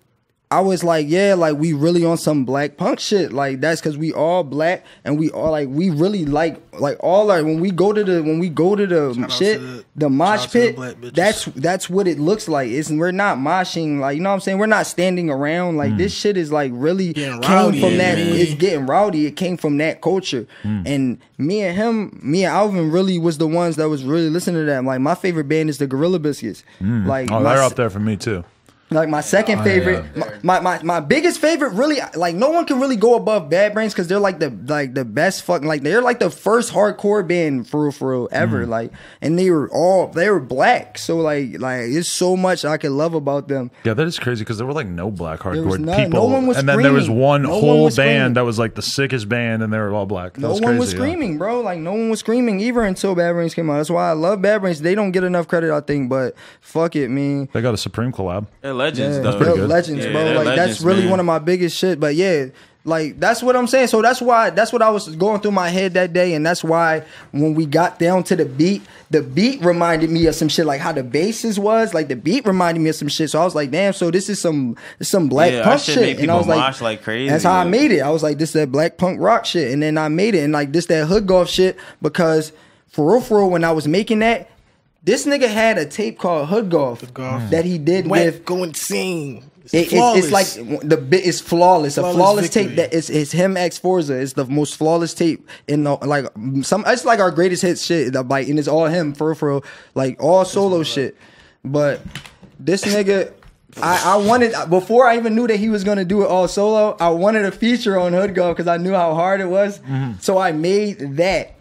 I was like, yeah, like we really on some black punk shit. Like that's because we all black and we all like we really like like all like when we go to the when we go to the out shit to the- the mosh shout out to the pit. That's that's what it looks like. It's we're not moshing like you know what I'm saying. We're not standing around like mm. this shit is like really Getting came rowdy, from yeah, that. man. It's getting rowdy. It came from that culture. Mm. And me and him, me and Alvin really was the ones that was really listening to that. Like my favorite band is the Gorilla Biscuits. Mm. Like Oh, my, they're up there for me too. Like my second oh, favorite, my, my, my my biggest favorite, really like no one can really go above Bad Brains because they're like the like the best fucking like they're like the first hardcore band for real for real ever mm. like and they were all they were black so like like it's so much I could love about them. Yeah, that is crazy because there were like no black hardcore none. people, No one was and then there was one No one whole was screaming. band that was like the sickest band, and they were all black. That No was one crazy, was yeah. screaming, bro. Like no one was screaming either until Bad Brains came out. That's why I love Bad Brains. They don't get enough credit, I think, but fuck it, man. They got a Supreme collab. They're legends, Yeah, though. they're good. legends, Yeah, bro. they're Like that's really man. one of my biggest shit. But yeah, like that's what I'm saying. So that's why that's what I was going through my head that day, and that's why when we got down to the beat, the beat reminded me of some shit, like how the basses was. Like the beat reminded me of some shit. So I was like, damn. So this is some this some black Yeah, punk that shit shit. make and I was like, like crazy, That's how I made it. I was like, this is that black punk rock shit, and then I made it, and like this that hood golf shit because for real, for real, when I was making that. This nigga had a tape called Hood Golf, Golf. that he did Wet, with go insane. It's it, it- it's like the bit is flawless. a Flawless flawless victory. tape that is it's him X Forza. It's the most flawless tape in the like some. It's like our greatest hits shit. the- Like and it's all him for real, for like all solo shit. But this nigga. I, I wanted before I even knew that he was gonna do it all solo. I wanted a feature on Hood Golf because I knew how hard it was. Mm-hmm. So I made that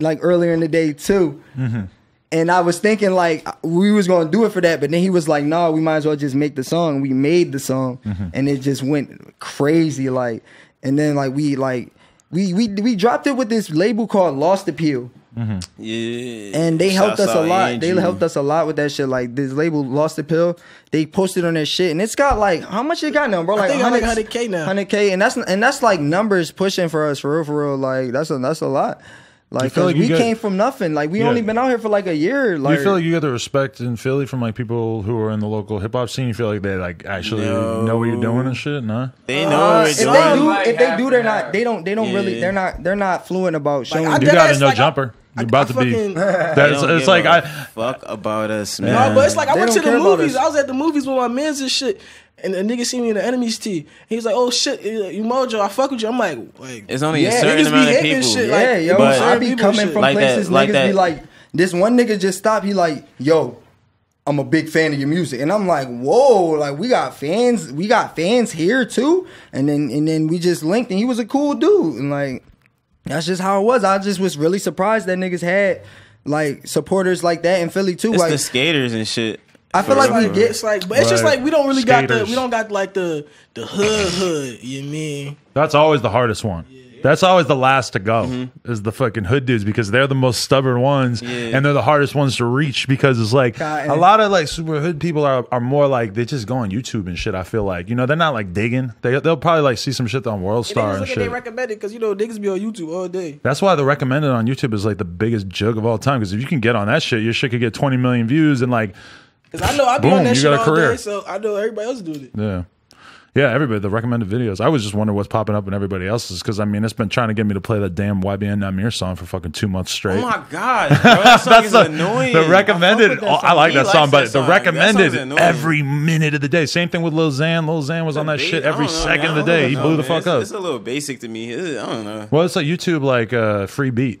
like earlier in the day too. Mm-hmm. And I was thinking like we was gonna do it for that, but then he was like, "No, we might as well just make the song." We made the song, mm-hmm. and it just went crazy. Like, and then like we like we we we dropped it with this label called Lost Appeal, mm-hmm. Yeah. and they helped Shouts us a lot. Andrew. They helped us a lot with that shit. Like this label Lost Appeal, they posted on their shit, and it's got like how much it got now, bro? Like think it got, like, 100K now. hundred k, and that's and that's like numbers pushing for us for real, for real. Like that's a that's a lot. Like, feel 'cause like we get- came from nothing. Like we Yeah. only been out here for like a year. Like you feel like you get the respect in Philly from like people who are in the local hip hop scene? You feel like they like actually No. know what you're doing and shit? Nah, They know Uh, if we're they do, Like if they do, they're not. They don't. They don't really. They're not. They're not fluent about showing. I You got ass, a no like jumper. I- You're about I to be. fucking- They That's, it's like I fuck about us, No, man. but it's like I They went to the movies. I was at the movies with my mans and shit, and the nigga see me in the enemy's tee. He was like, "Oh shit, you Mojo, I fuck with you." I'm like, like it's only Yeah, a certain niggas be amount of people. shit, Yeah, like, yo, but- I be people coming shit. from Like that- places. like niggas that. be like, this one nigga just stopped. He like, yo, I'm a big fan of your music, and I'm like, whoa, like we got fans. We got fans here too. And then and then we just linked, and he was a cool dude, and like that's just how it was. I just was really surprised that niggas had like supporters like that in Philly too. It's like the skaters and shit. I feel like we get it's like, but it's just like we don't really got the Skaters. we don't got like the the hood hood. You mean? That's always the hardest one. That's always the last to go mm-hmm. is the fucking hood dudes because they're the most stubborn ones and they're the hardest ones to reach because it's like Cotton. a lot of like super hood people are, are more like they just go on YouTube and shit. I feel like you know they're not like digging. They they'll probably like see some shit on World They Star just and look at they shit. recommended because you know niggas be on YouTube all day. That's why the recommended on YouTube is like the biggest joke of all time because if you can get on that shit, your shit could get 20 million views and like Cause I know I be Boom, on that you shit got a all career. day, so I know everybody else doing it. yeah. Yeah, everybody, the recommended videos. I was just wondering what's popping up in everybody else's because I mean, it's been trying to get me to play that damn YBN Nahmir song for fucking two months straight. Oh my god, bro, that song That's is the, annoying. the recommended. I that oh, I like He that song, but the song. That recommended every minute of the day. Same thing with Lil Xan. Lil Xan was on that Ba- shit every know, second man. of the day. don't He know, blew the fuck it's, up. It's a little basic to me. It's- I don't know. well, it's like YouTube like uh, free beat.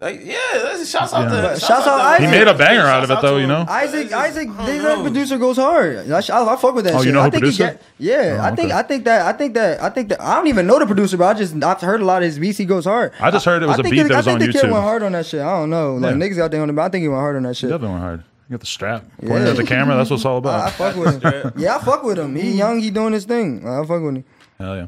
Like, yeah, that's, shouts out Yeah. to But shouts out to- Isaac. He made a banger out of it though, you know. Isaac, Isaac, I they don't that producer goes hard. I, I, I fuck with that Oh, you know I who think he produced get, it? yeah, Oh, I think, okay. I think that, I think that, I think that, I don't even know the producer, but I just, I've heard a lot of his beats. He goes hard. I just heard it was I a think beat it- that was I think on the kid YouTube. went hard on that shit. I don't know, like Yeah. niggas out there on the, but I think he went hard on that shit. He Definitely went hard. You got the strap pointing Yeah. at the camera. That's what it's all about. I, I fuck with him. Yeah, I fuck with him. He young, he doing his thing. I fuck with him. Hell yeah.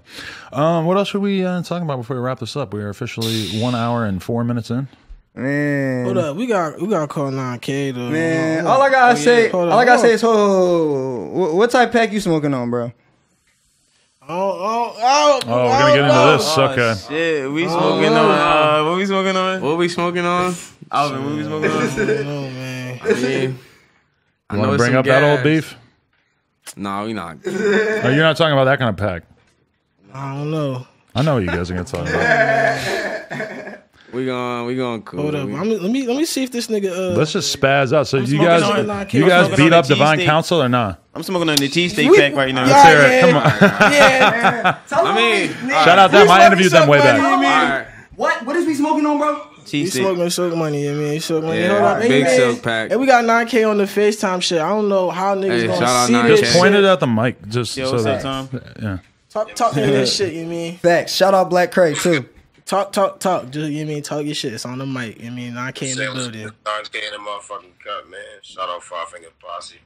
Um, what else should we uh, talk about before we wrap this up? We are officially one hour and four minutes in. Man, Hold up, we got we got to call nine K though. man. All. I gotta Oh, yeah. say, Hold all up, I gotta say up. is, oh, what, what type pack you smoking on, bro? Oh, oh, oh, Oh, we're gonna get into this. Oh, okay. shit, we smoking on. Uh, what we smoking on? What we smoking on? Alvin, what we smoking on? Oh man, I mean, I You want to bring some up that old beef? No, we not. Oh, you're not talking about that kind of pack. I don't know. I know what you guys are gonna talk about. We going, we going cool. Hold up, We- I'm, let me let me see if this nigga. Uh, Let's just spaz out. So you smoking guys, on- you I'm guys smoking beat on up the Divine cheesesteak. Council or not? I'm smoking on the cheesesteak We- pack right now. Yeah, Let's hear it. Come on. yeah, I mean, Shout out them. I interviewed them way back. alright. What? What is we smoking on, bro? we Cheesesteak. smoking silk money. I mean, silk money. Yeah, Hold up, big man. silk pack. And we got nine K on the Facetime shit. I don't know how niggas Hey, gonna shout out see 9K. this. Just shit. point it at the mic, just Yo, so what's that. up, Tom? Yeah. Talk, talk in this shit. You mean? Facts. Shout out Black Kray too. Talk, talk, talk. Just you mean talk your shit. It's on the mic. You mean nine K in the Sales building. Nines K in the motherfucking cut, man. Shout out Five Finger Posse.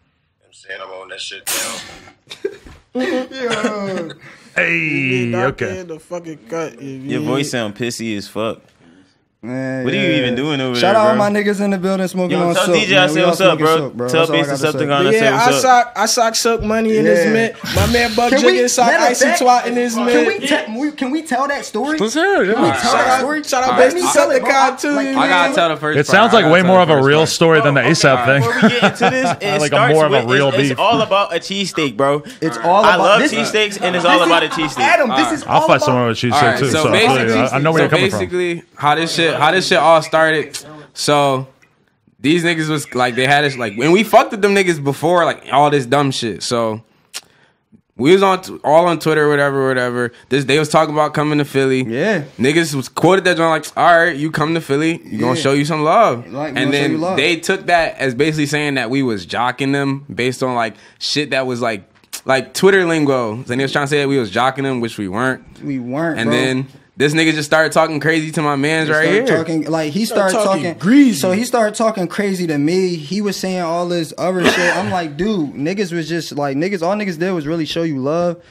I'm saying I'm on that shit now. down. Hey, okay. the fucking cut. You Your mean? voice sound pissy as fuck. Man, What are you even doing over Shout there, Shout out all my niggas in the building smoking Yo, on tell silk. DJ I say what's up, bro. silk, bro. Tell That's all I Base say. Decepticon I yeah, I up. sock, I sock silk money in this Yeah. mint. My man Buck Can Jiggins sock matter of icy fact, twat in this can we, te- we can we tell that story? Let's hear it. Can we Yeah. tell Shout that out, story? shout out Alright, Base I'll tell it, bro. Decepticon too. You I I gotta tell the first. It sounds like way more of a real story than the oh, ASAP thing. Before we get into this, it Like starts more of a with, real it's, it's all about a cheesesteak, bro. It's all I about love this. cheesesteaks, and it's all about a is- cheesesteak. Adam, this is I'll fight someone with cheese All right, too. so So, basically, I, I know where so you're coming from. basically, how this shit, how this shit all started. So these niggas was like, they had us like, when we fucked with them niggas before, like all this dumb shit. So we was on t- all on Twitter, whatever, whatever. This they was talking about coming to Philly. Yeah. niggas was quoted that joint like, all right, you come to Philly, you gonna show you some love. Like, and then love. they took that as basically saying that we was jocking them based on like shit that was like. Like Twitter lingo, and they was trying to say that we was jocking them, which we weren't. We weren't, And bro. then this nigga just started talking crazy to my man's right here. talking like he Started started talking talking, greasy. So he started talking crazy to me. He was saying all this other shit. I'm like, dude, niggas was just like niggas. All niggas did was really show you love,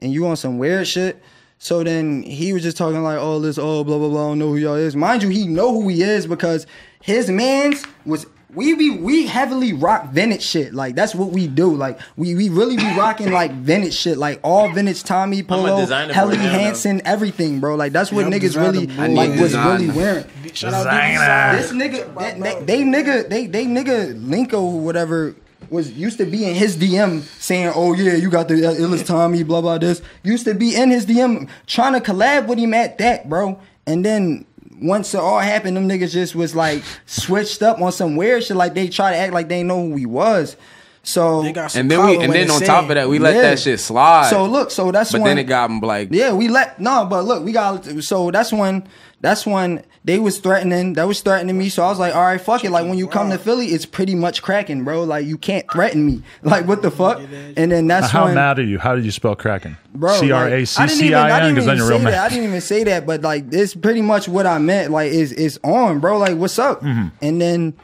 and you on some weird shit. So then he was just talking like all this, oh blah blah blah. I don't know who y'all is. Mind you, he know who he is because his man's was. We be we heavily rock vintage shit. Like that's what we do. Like we we really be rocking like vintage shit. Like all vintage Tommy Polo, designer boy Helly now, though. Hansen, everything, bro. Like that's what Yeah, niggas really like was designer. really wearing. Shout out Designer. This nigga, they, they, they nigga, they they nigga Linko or whatever was used to be in his DM saying, "Oh yeah, you got the uh, illest Tommy, blah blah this." Used to be in his DM trying to collab with him at that, bro. And then once it all happened, them niggas just was like switched up on some weird shit. Like they try to act like they know who he was. So They got some And then we and then on say top it. of that, we let Yeah. that shit slide. so look, so that's but when then it got them like yeah, we let no, but look, we got so that's when that's when they was threatening. That was threatening me. So I was like, all right, fuck it. Like when you come to Philly, it's pretty much cracking, bro. Like you can't threaten me. Like what the fuck? And then that's How when mad are you? How did you spell cracking? bro, like, C R I A didn't even- C I I N. didn't Because then you're real say that. I didn't even say that, but like it's pretty much what I meant. Like is is on, bro. Like what's up? Mm-hmm. And then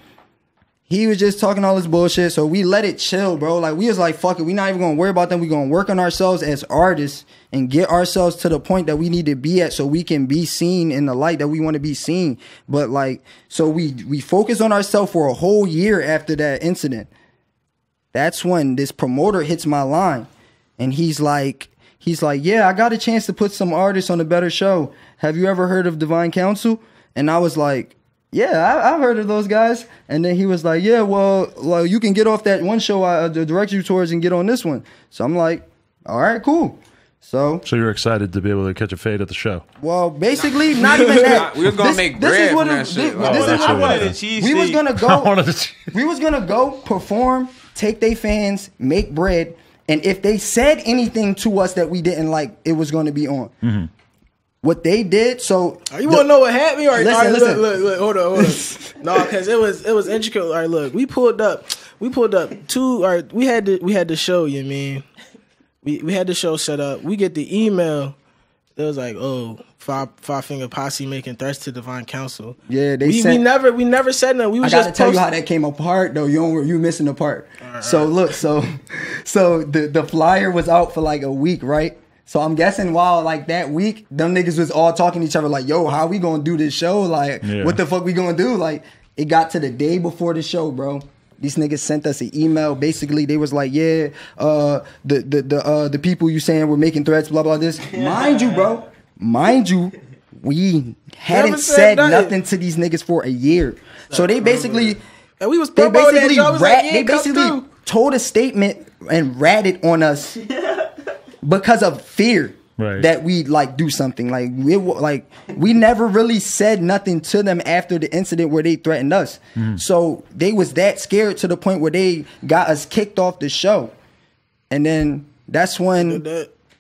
he was just talking all this bullshit. So we let it chill, bro. Like we was like, fuck it. We not even gonna worry about them. We gonna work on ourselves as artists and get ourselves to the point that we need to be at so we can be seen in the light that we want to be seen. But like, so we we focus on ourselves for a whole year after that incident. That's when this promoter hits my line. And he's like, he's like, yeah, I got a chance to put some artists on a better show. Have you ever heard of Divine Council? And I was like, yeah, I, I've heard of those guys. And then he was like, yeah, well, well, you can get off that one show I uh, direct you towards and get on this one. So I'm like, all right, cool. So, So you're excited to be able to catch a fade at the show. well, basically, not even that. We was gonna This- make this is what from it- This, Oh, this that is shit what was wanted a cheese we was gonna go. we was gonna go perform, take they fans, make bread, and if they said anything to us that we didn't like, it was gonna be on. Mm-hmm. What they did, so Oh, You want to know what happened? All right, Listen, all right, listen. Look, look, look, hold on, hold on. no, because it was it was intricate. All right, look, we pulled up, we pulled up two. All right, we had to we had to show. You mean we we had the show set up. We get the email. It was like, oh, five five finger posse making threats to divine council. Yeah, they we, we never we never said nothing. We was I gotta just tell you how that came apart though. You don't, you missing the part. so look, so so the the flyer was out for like a week, right? So I'm guessing while like that week, them niggas was all talking to each other like, "Yo, how we gonna do this show? Like, Yeah. what the fuck we gonna do?" Like, it got to the day before the show, bro. These niggas sent us an email. Basically, they was like, "Yeah, uh, the the the uh, the people you saying were making threats, blah blah this." Mind you, bro. Mind you, we hadn't said said nothing. nothing to these niggas for a year. So they basically and we was they promoting that basically was rat, like, yeah, they basically told a statement and ratted on us because of fear Right. that we like do something like we like we never really said nothing to them after the incident where they threatened us mm-hmm. so they was that scared to the point where they got us kicked off the show and then that's when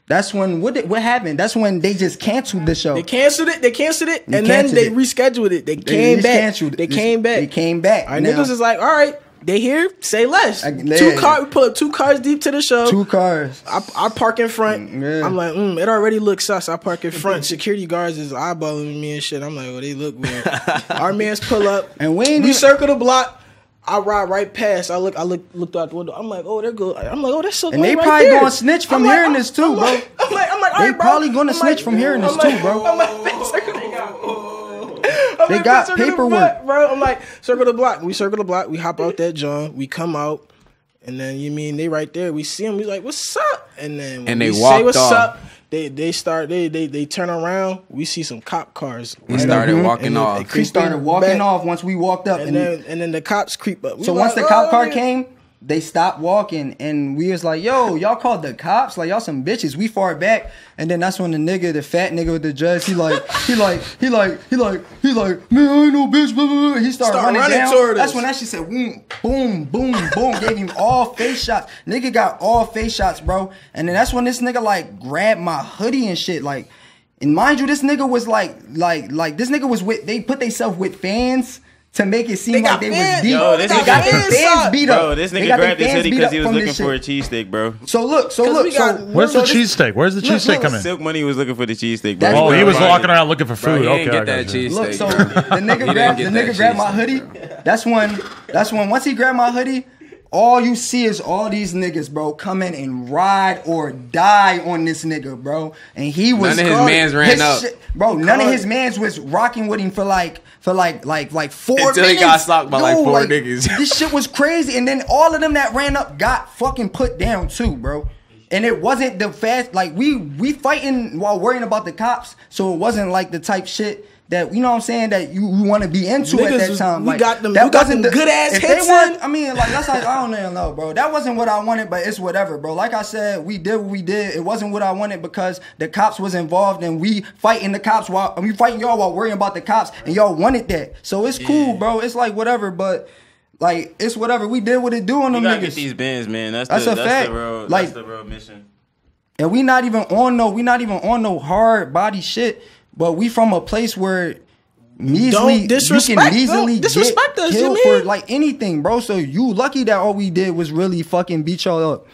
that's when what did, what happened that's when they just canceled the show They canceled it. They canceled it, They and then they it. rescheduled it. They They came back. rescheduled it. They They- came back. they came back. Our Now- niggas is like, all right, they here. Say less. I- two car. We pull up two cars deep to the show. two cars I, I park in front. yeah. I'm like, mm, it already looks sus. I park in front. Security guards is eyeballing me and shit. I'm like, oh, they look weird. Our mans pull up, And we ain't we circle the block. I ride right past. I look. I look. Looked out the window. I'm like, oh, they're good. I'm like, oh, that's so. And they right probably there. gonna snitch from like, hearing this too, I'm bro. like- I'm like, I'm like, They right, probably gonna snitch like- from hearing this I'm like- too, bro. I'm like, circle the- I'm They like, got circle the paperwork. block, bro. I'm like, circle the block. We circle the block. We hop out that John. We come out, and then you mean they right there. We see them. We like, what's up? And then And they we say walked what's off. up. They they start they they they turn around. We see some cop cars. We right started up. walking off. they We we creep started walking back. off once we walked up and and, then and then the cops creep up. We so like, once the oh, cop "Oh, car yeah." came they stopped walking and we was like yo y'all called the cops? Like y'all some bitches. We far back. And then that's when the nigga the fat nigga with the dress he like he like he like he like he like man I ain't no bitch blah, blah, blah. he started Start running, running down. that's when that shit said boom boom boom boom gave him all face shots. Nigga got all face shots bro. And then that's when this nigga like grabbed my hoodie and shit like and mind you, this nigga was like, like, like this nigga was with. They put themselves with fans to make it seem They like they fans. was beat. Yo, this they nigga- got their fans fans beat up. Bro, this nigga grabbed his hoodie because he was looking for a shit. cheesesteak, bro. So look, so look, we got- so Where's the so this- cheesesteak? Where's the Look, cheesesteak coming? Silk Money was looking for the cheesesteak, bro. That's Oh, he was walking around looking for food. he okay, get that got you. cheese Look, so the nigga grabbed the nigga grabbed my hoodie. That's when that's when once he grabbed my hoodie, all you see is all these niggas, bro, come in and ride or die on this nigga, bro. And he was None of his mans ran his up. shit- bro. None of his mans was rocking with him for like for like like like four Until he got stopped by, like, four niggas. this shit was crazy, and then all of them that ran up got fucking put down too, bro. And it wasn't the fast like we we fighting while worrying about the cops, so it wasn't like the type shit that you know what I'm saying that you, you want to be into at that was- time. we like, got them- that we got wasn't them good-ass if hits They. I mean, like that's like I don't even know, bro. That wasn't what I wanted, but it's whatever, bro. Like I said, we did what we did. It wasn't what I wanted because the cops was involved, and we fighting the cops while we fighting y'all while worrying about the cops, and y'all wanted that. So it's cool, bro. It's like whatever, but. Like it's whatever we did what it do on You them niggas. get these bins, man. That's, That's the, a that's fact. the real Like- that's the real mission. and we not even on no we not even on no hard body shit but we from a place where measly you disrespect- can easily don't disrespect get us, you killed for like anything bro. So you lucky that all we did was really fucking beat y'all up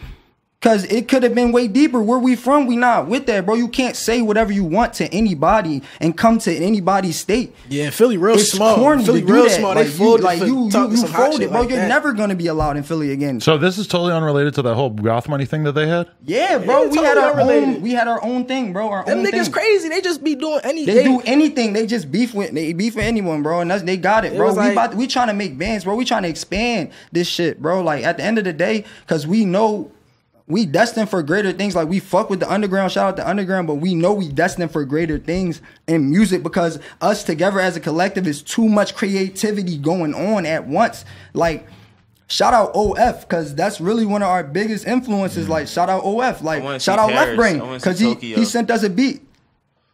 Cause it could have been way deeper. Where we from, we not with that, bro. You can't say whatever you want to anybody and come to anybody's state. Yeah, Philly real It's small. corny Philly to do real that. small. Like they you, folded like for you, talking you, you some hot folded, bro. like You're that. never gonna be allowed in Philly again. So this is totally unrelated to that whole goth money thing that they had. yeah, bro. Yeah, we had our unrelated. own. We had our own thing, bro. Our Them own niggas thing. crazy. They just be doing anything. They do anything. They just beef with they beef with anyone, bro, and that's they got it, It bro. was we like- about we trying to make bands, bro. We trying to expand this shit, bro. Like at the end of the day, because we know we destined for greater things. Like we fuck with the underground, shout out the underground, but we know we destined for greater things in music because us together as a collective is too much creativity going on at once. Like shout out OF because that's really one of our biggest influences. Mm-hmm. Like shout out OF, like shout out Paris. Left Brain I wanna see because he Tokyo. he sent us a beat.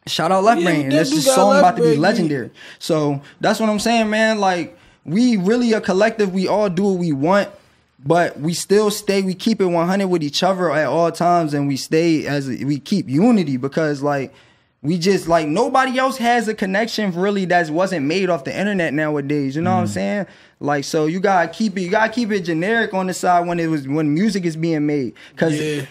Shout out Left Yeah, Brain, and yeah, this is song Left about to be legendary. So that's what I'm saying, man. Like we really a collective. We all do what we want. But we still stay, we keep it 100 with each other at all times, and we stay as we keep unity because, like, we just like nobody else has a connection really that wasn't made off the internet nowadays. You know what I'm mm. saying? Like, so you gotta keep it, you gotta keep it generic on the side when it was when music is being made, cause Yeah.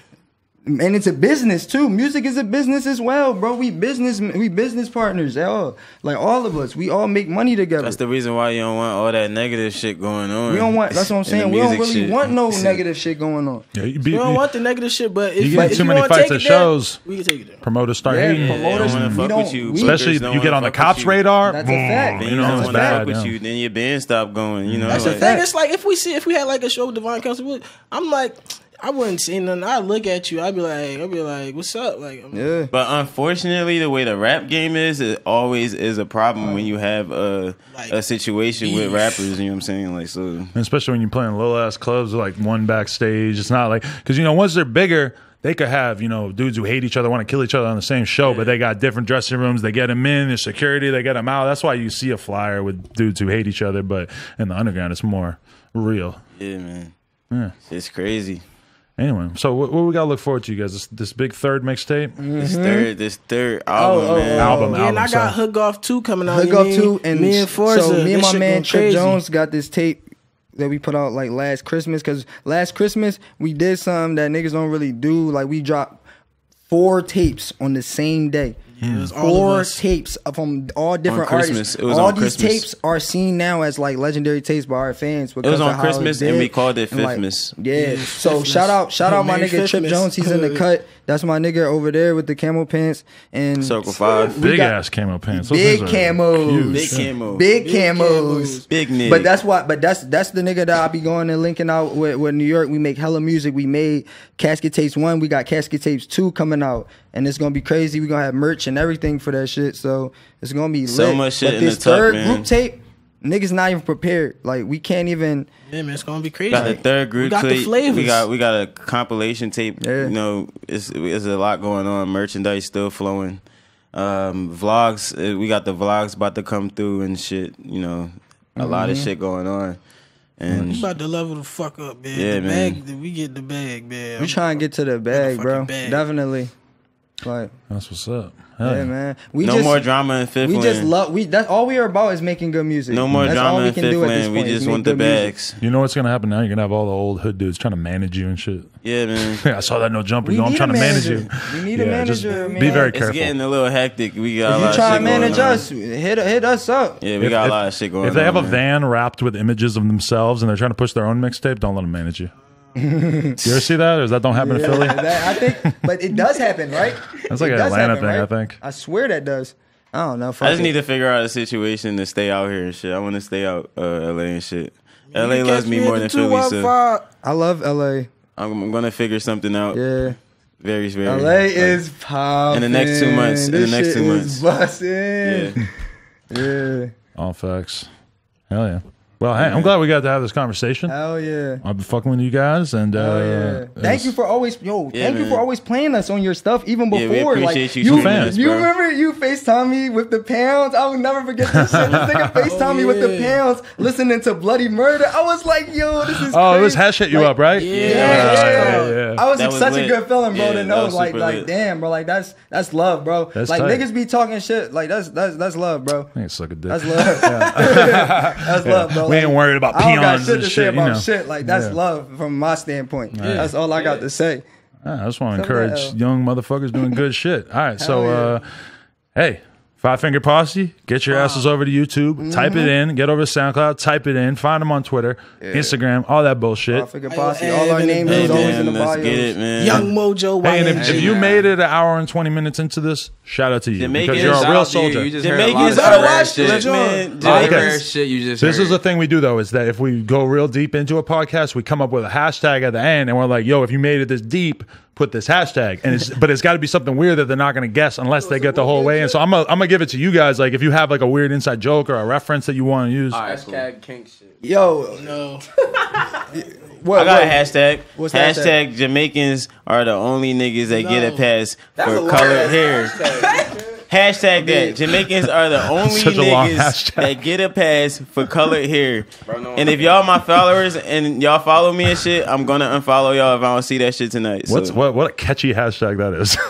And it's a business too. Music is a business as well, bro. We business, we business partners. All like all of us, we all make money together. That's the reason why you don't want all that negative shit going on. we don't want. That's what I'm saying. We don't really shit. want no negative shit going on. Yeah, you, be, We don't you- want the negative shit, but if You you, get if too you many wanna fights take at it there, shows. we can take it there. promoters start Yeah, hating. promoters- don't wanna we fuck don't- with you. Especially Bookers don't you get on the cops' radar. That's a fact. Then You you know don't it's want to bad. fuck with you. Then your band stop going. You know, That's like, The thing fact. is, like, if we see, if we had like a show with Divine Council, we- I'm like, I wouldn't say nothing. I'd look at you. I'd be like, I'd be like, what's up? Like, I'm- Yeah. But unfortunately, the way the rap game is, it always is a problem when you have a Like, a situation with rappers. You know what I'm saying? Like so. And especially when you're playing low ass clubs like one backstage. It's not like because you know once they're bigger, they could have you know dudes who hate each other want to kill each other on the same show, but they got different dressing rooms. They get them in, there's security, they get them out. That's why you see a flyer with dudes who hate each other, but in the underground, it's more real. Yeah, man. Yeah. It's crazy. Anyway, so what, what we got to look forward to, you guys? This, this big third mixtape. This mm-hmm. third, this third oh, album, oh, man. Album, yeah, and I sorry. got Hood Golf 2 coming out. Hood Golf up mean? too, and me and Forza. so me and my man Trip crazy. Jones got this tape that we put out like last Christmas because last Christmas we did something that niggas don't really do. Like we dropped four tapes on the same day. It was all of Four us. tapes from all different Christmas. artists. It was all on these Christmas. tapes are seen now as like legendary tapes by our fans. Because was on of Christmas and we called it And, like, Yeah. Yeah, So Fifthmas. shout out, shout out my Merry nigga Trip Jones. He's in the cut. That's my nigga over there with the camo pants and Circle Five. Big ass camo pants. Those Big camos. Big camo. Big, Big camos. camos. Big nigga. But that's what. But that's that's the nigga that I be going and linking out with, with New York. We make hella music. We made Casket Tapes one. We got Casket Tapes two coming out, and it's gonna be crazy. We gonna have merch and everything for that shit. So it's gonna be So lit. much shit But in this the tuck, third man. group tape, niggas not even prepared. Like we can't even. Yeah, man, it's gonna be crazy. got the third we group got the flavors. We got we got a compilation tape. Yeah. You know, it's it's a lot going on. Merchandise still flowing. Um, vlogs. uh, We got the vlogs about to come through and shit. You know, a lot Mm-hmm. of shit going on. And We about to level the fuck up, man. Yeah, the man. Bag, we get the bag, man. We trying to get to the bag, bro. Bag. Definitely. Like That's what's up. Hell yeah, man. We no just, more drama in fifth We land. just love. We that's all we are about is making good music. no more That's all drama we in can fifth do at this land. We point, just want the good music. You know what's gonna happen now? You're gonna have all the old hood dudes trying to manage you and shit. Yeah, man. I saw that no jumper. We Yo, I'm trying to manage you. We need a Yeah, just manager, Be man. very It's careful. getting a little hectic. We got a If lot you try to manage us, hit hit us up. Yeah, we If- got if- a lot of shit going on. If they have a man. van wrapped with images of themselves and they're trying to push their own mixtape, don't let them manage you. You ever see that? Or does that don't happen in Philly? That- I think, but it does happen, right? That's like It an Atlanta happen, thing, I think. I swear that does. I don't know. I just it. need to figure out a situation to stay out here and shit. I want to stay out uh, LA and shit. LA loves me more than Philly, so I love LA. I'm, I'm gonna figure something out. Yeah, Very, very. LA like, is popping. In the next two months, in the next shit two months. busting. Yeah. Yeah. All facts. Hell yeah. Well, hey, I'm glad we got to have this conversation. Hell yeah. I've been fucking with you guys, and uh, Oh yeah! Thank you for always, yo. Yeah, thank you for always playing us on your stuff, even Yeah, before. we like appreciate you you, tuning in, you remember you Facetime me with the pounds. I will never forget this shit. This nigga Facetime me with the pounds, listening to Bloody Murder. I was like, yo, this is. Oh, it was crazy. hash hit you Like, up, right? Yeah, Yeah, yeah, yeah, yeah. I was That was such lit. a good feeling, bro. Yeah, to that know, was like, like, lit. damn, bro, like that's that's love, bro. That's like tight. niggas be talking shit, like that's that's that's love, bro. I think it's a dick. That's love. that's love, bro. We ain't worried about I don't got peons shit and to say shit, you about know. shit. Like that's Yeah. love from my standpoint. That's all I got to say. I just want to encourage young motherfuckers doing good shit. All right, so yeah. uh, hey, Five Finger Posse, get your asses over to YouTube, type Mm-hmm. it in, get over to SoundCloud, type it in, find them on Twitter, Instagram, all that bullshit. I figure posse. All our names Hey, is always in the let's bios. get it, man. Young Mojo. Hey, and if, YNG. if you made it an hour and twenty minutes into this, shout out to you Jamaicans, because you're a real out to you. soldier. You just Jamaicans heard a lot of rare shit. this, man. A Okay. shit you just This heard. is the thing we do though, is that if we go real deep into a podcast, we come up with a hashtag at the end and we're like, yo, if you made it this deep, put this hashtag, and it's but it's got to be something weird that they're not going to guess unless they get the whole way. And so I'm gonna, I'm gonna give it to you guys. Like if you have like a weird inside joke or a reference that you want to use. Hashtag kink shit. Yo, No. what? I got a hashtag. What's the hashtag Jamaicans are the only niggas that get a No. pass That's for long colored hair. hashtag. Hashtag that Jamaicans are the only Such a long niggas hashtag. that get a pass for colored hair. Bro, no And if y'all my followers and y'all follow me and shit, I'm gonna unfollow y'all if I don't see that shit tonight. What's so. what what a catchy hashtag that is.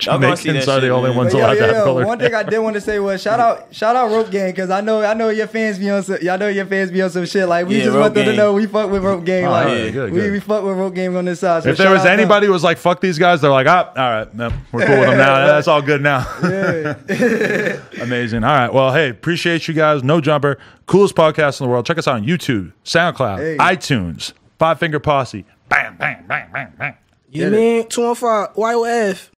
Y'all gonna see Jamaicans are the only man. ones But yo, allowed to have yo, color. one thing I did want to say was shout out, shout out Rope Gang because I know, I know your fans be on, some, y'all know your fans be on some shit. Like we Yeah, just want them to know we fuck with Rope Gang. Oh, like yeah, good, we, good. we fuck with Rope Gang on this side. So if there was out them. anybody who was like, fuck these guys, they're like, ah, all right, no, we're cool with them now. That's all good now. Amazing. All right. Well, hey, appreciate you guys. No jumper. Coolest podcast in the world. Check us out on YouTube, SoundCloud, Hey. iTunes, Five Finger Posse. Bam, bam, bam, bam, bam. You mean 25 YOF.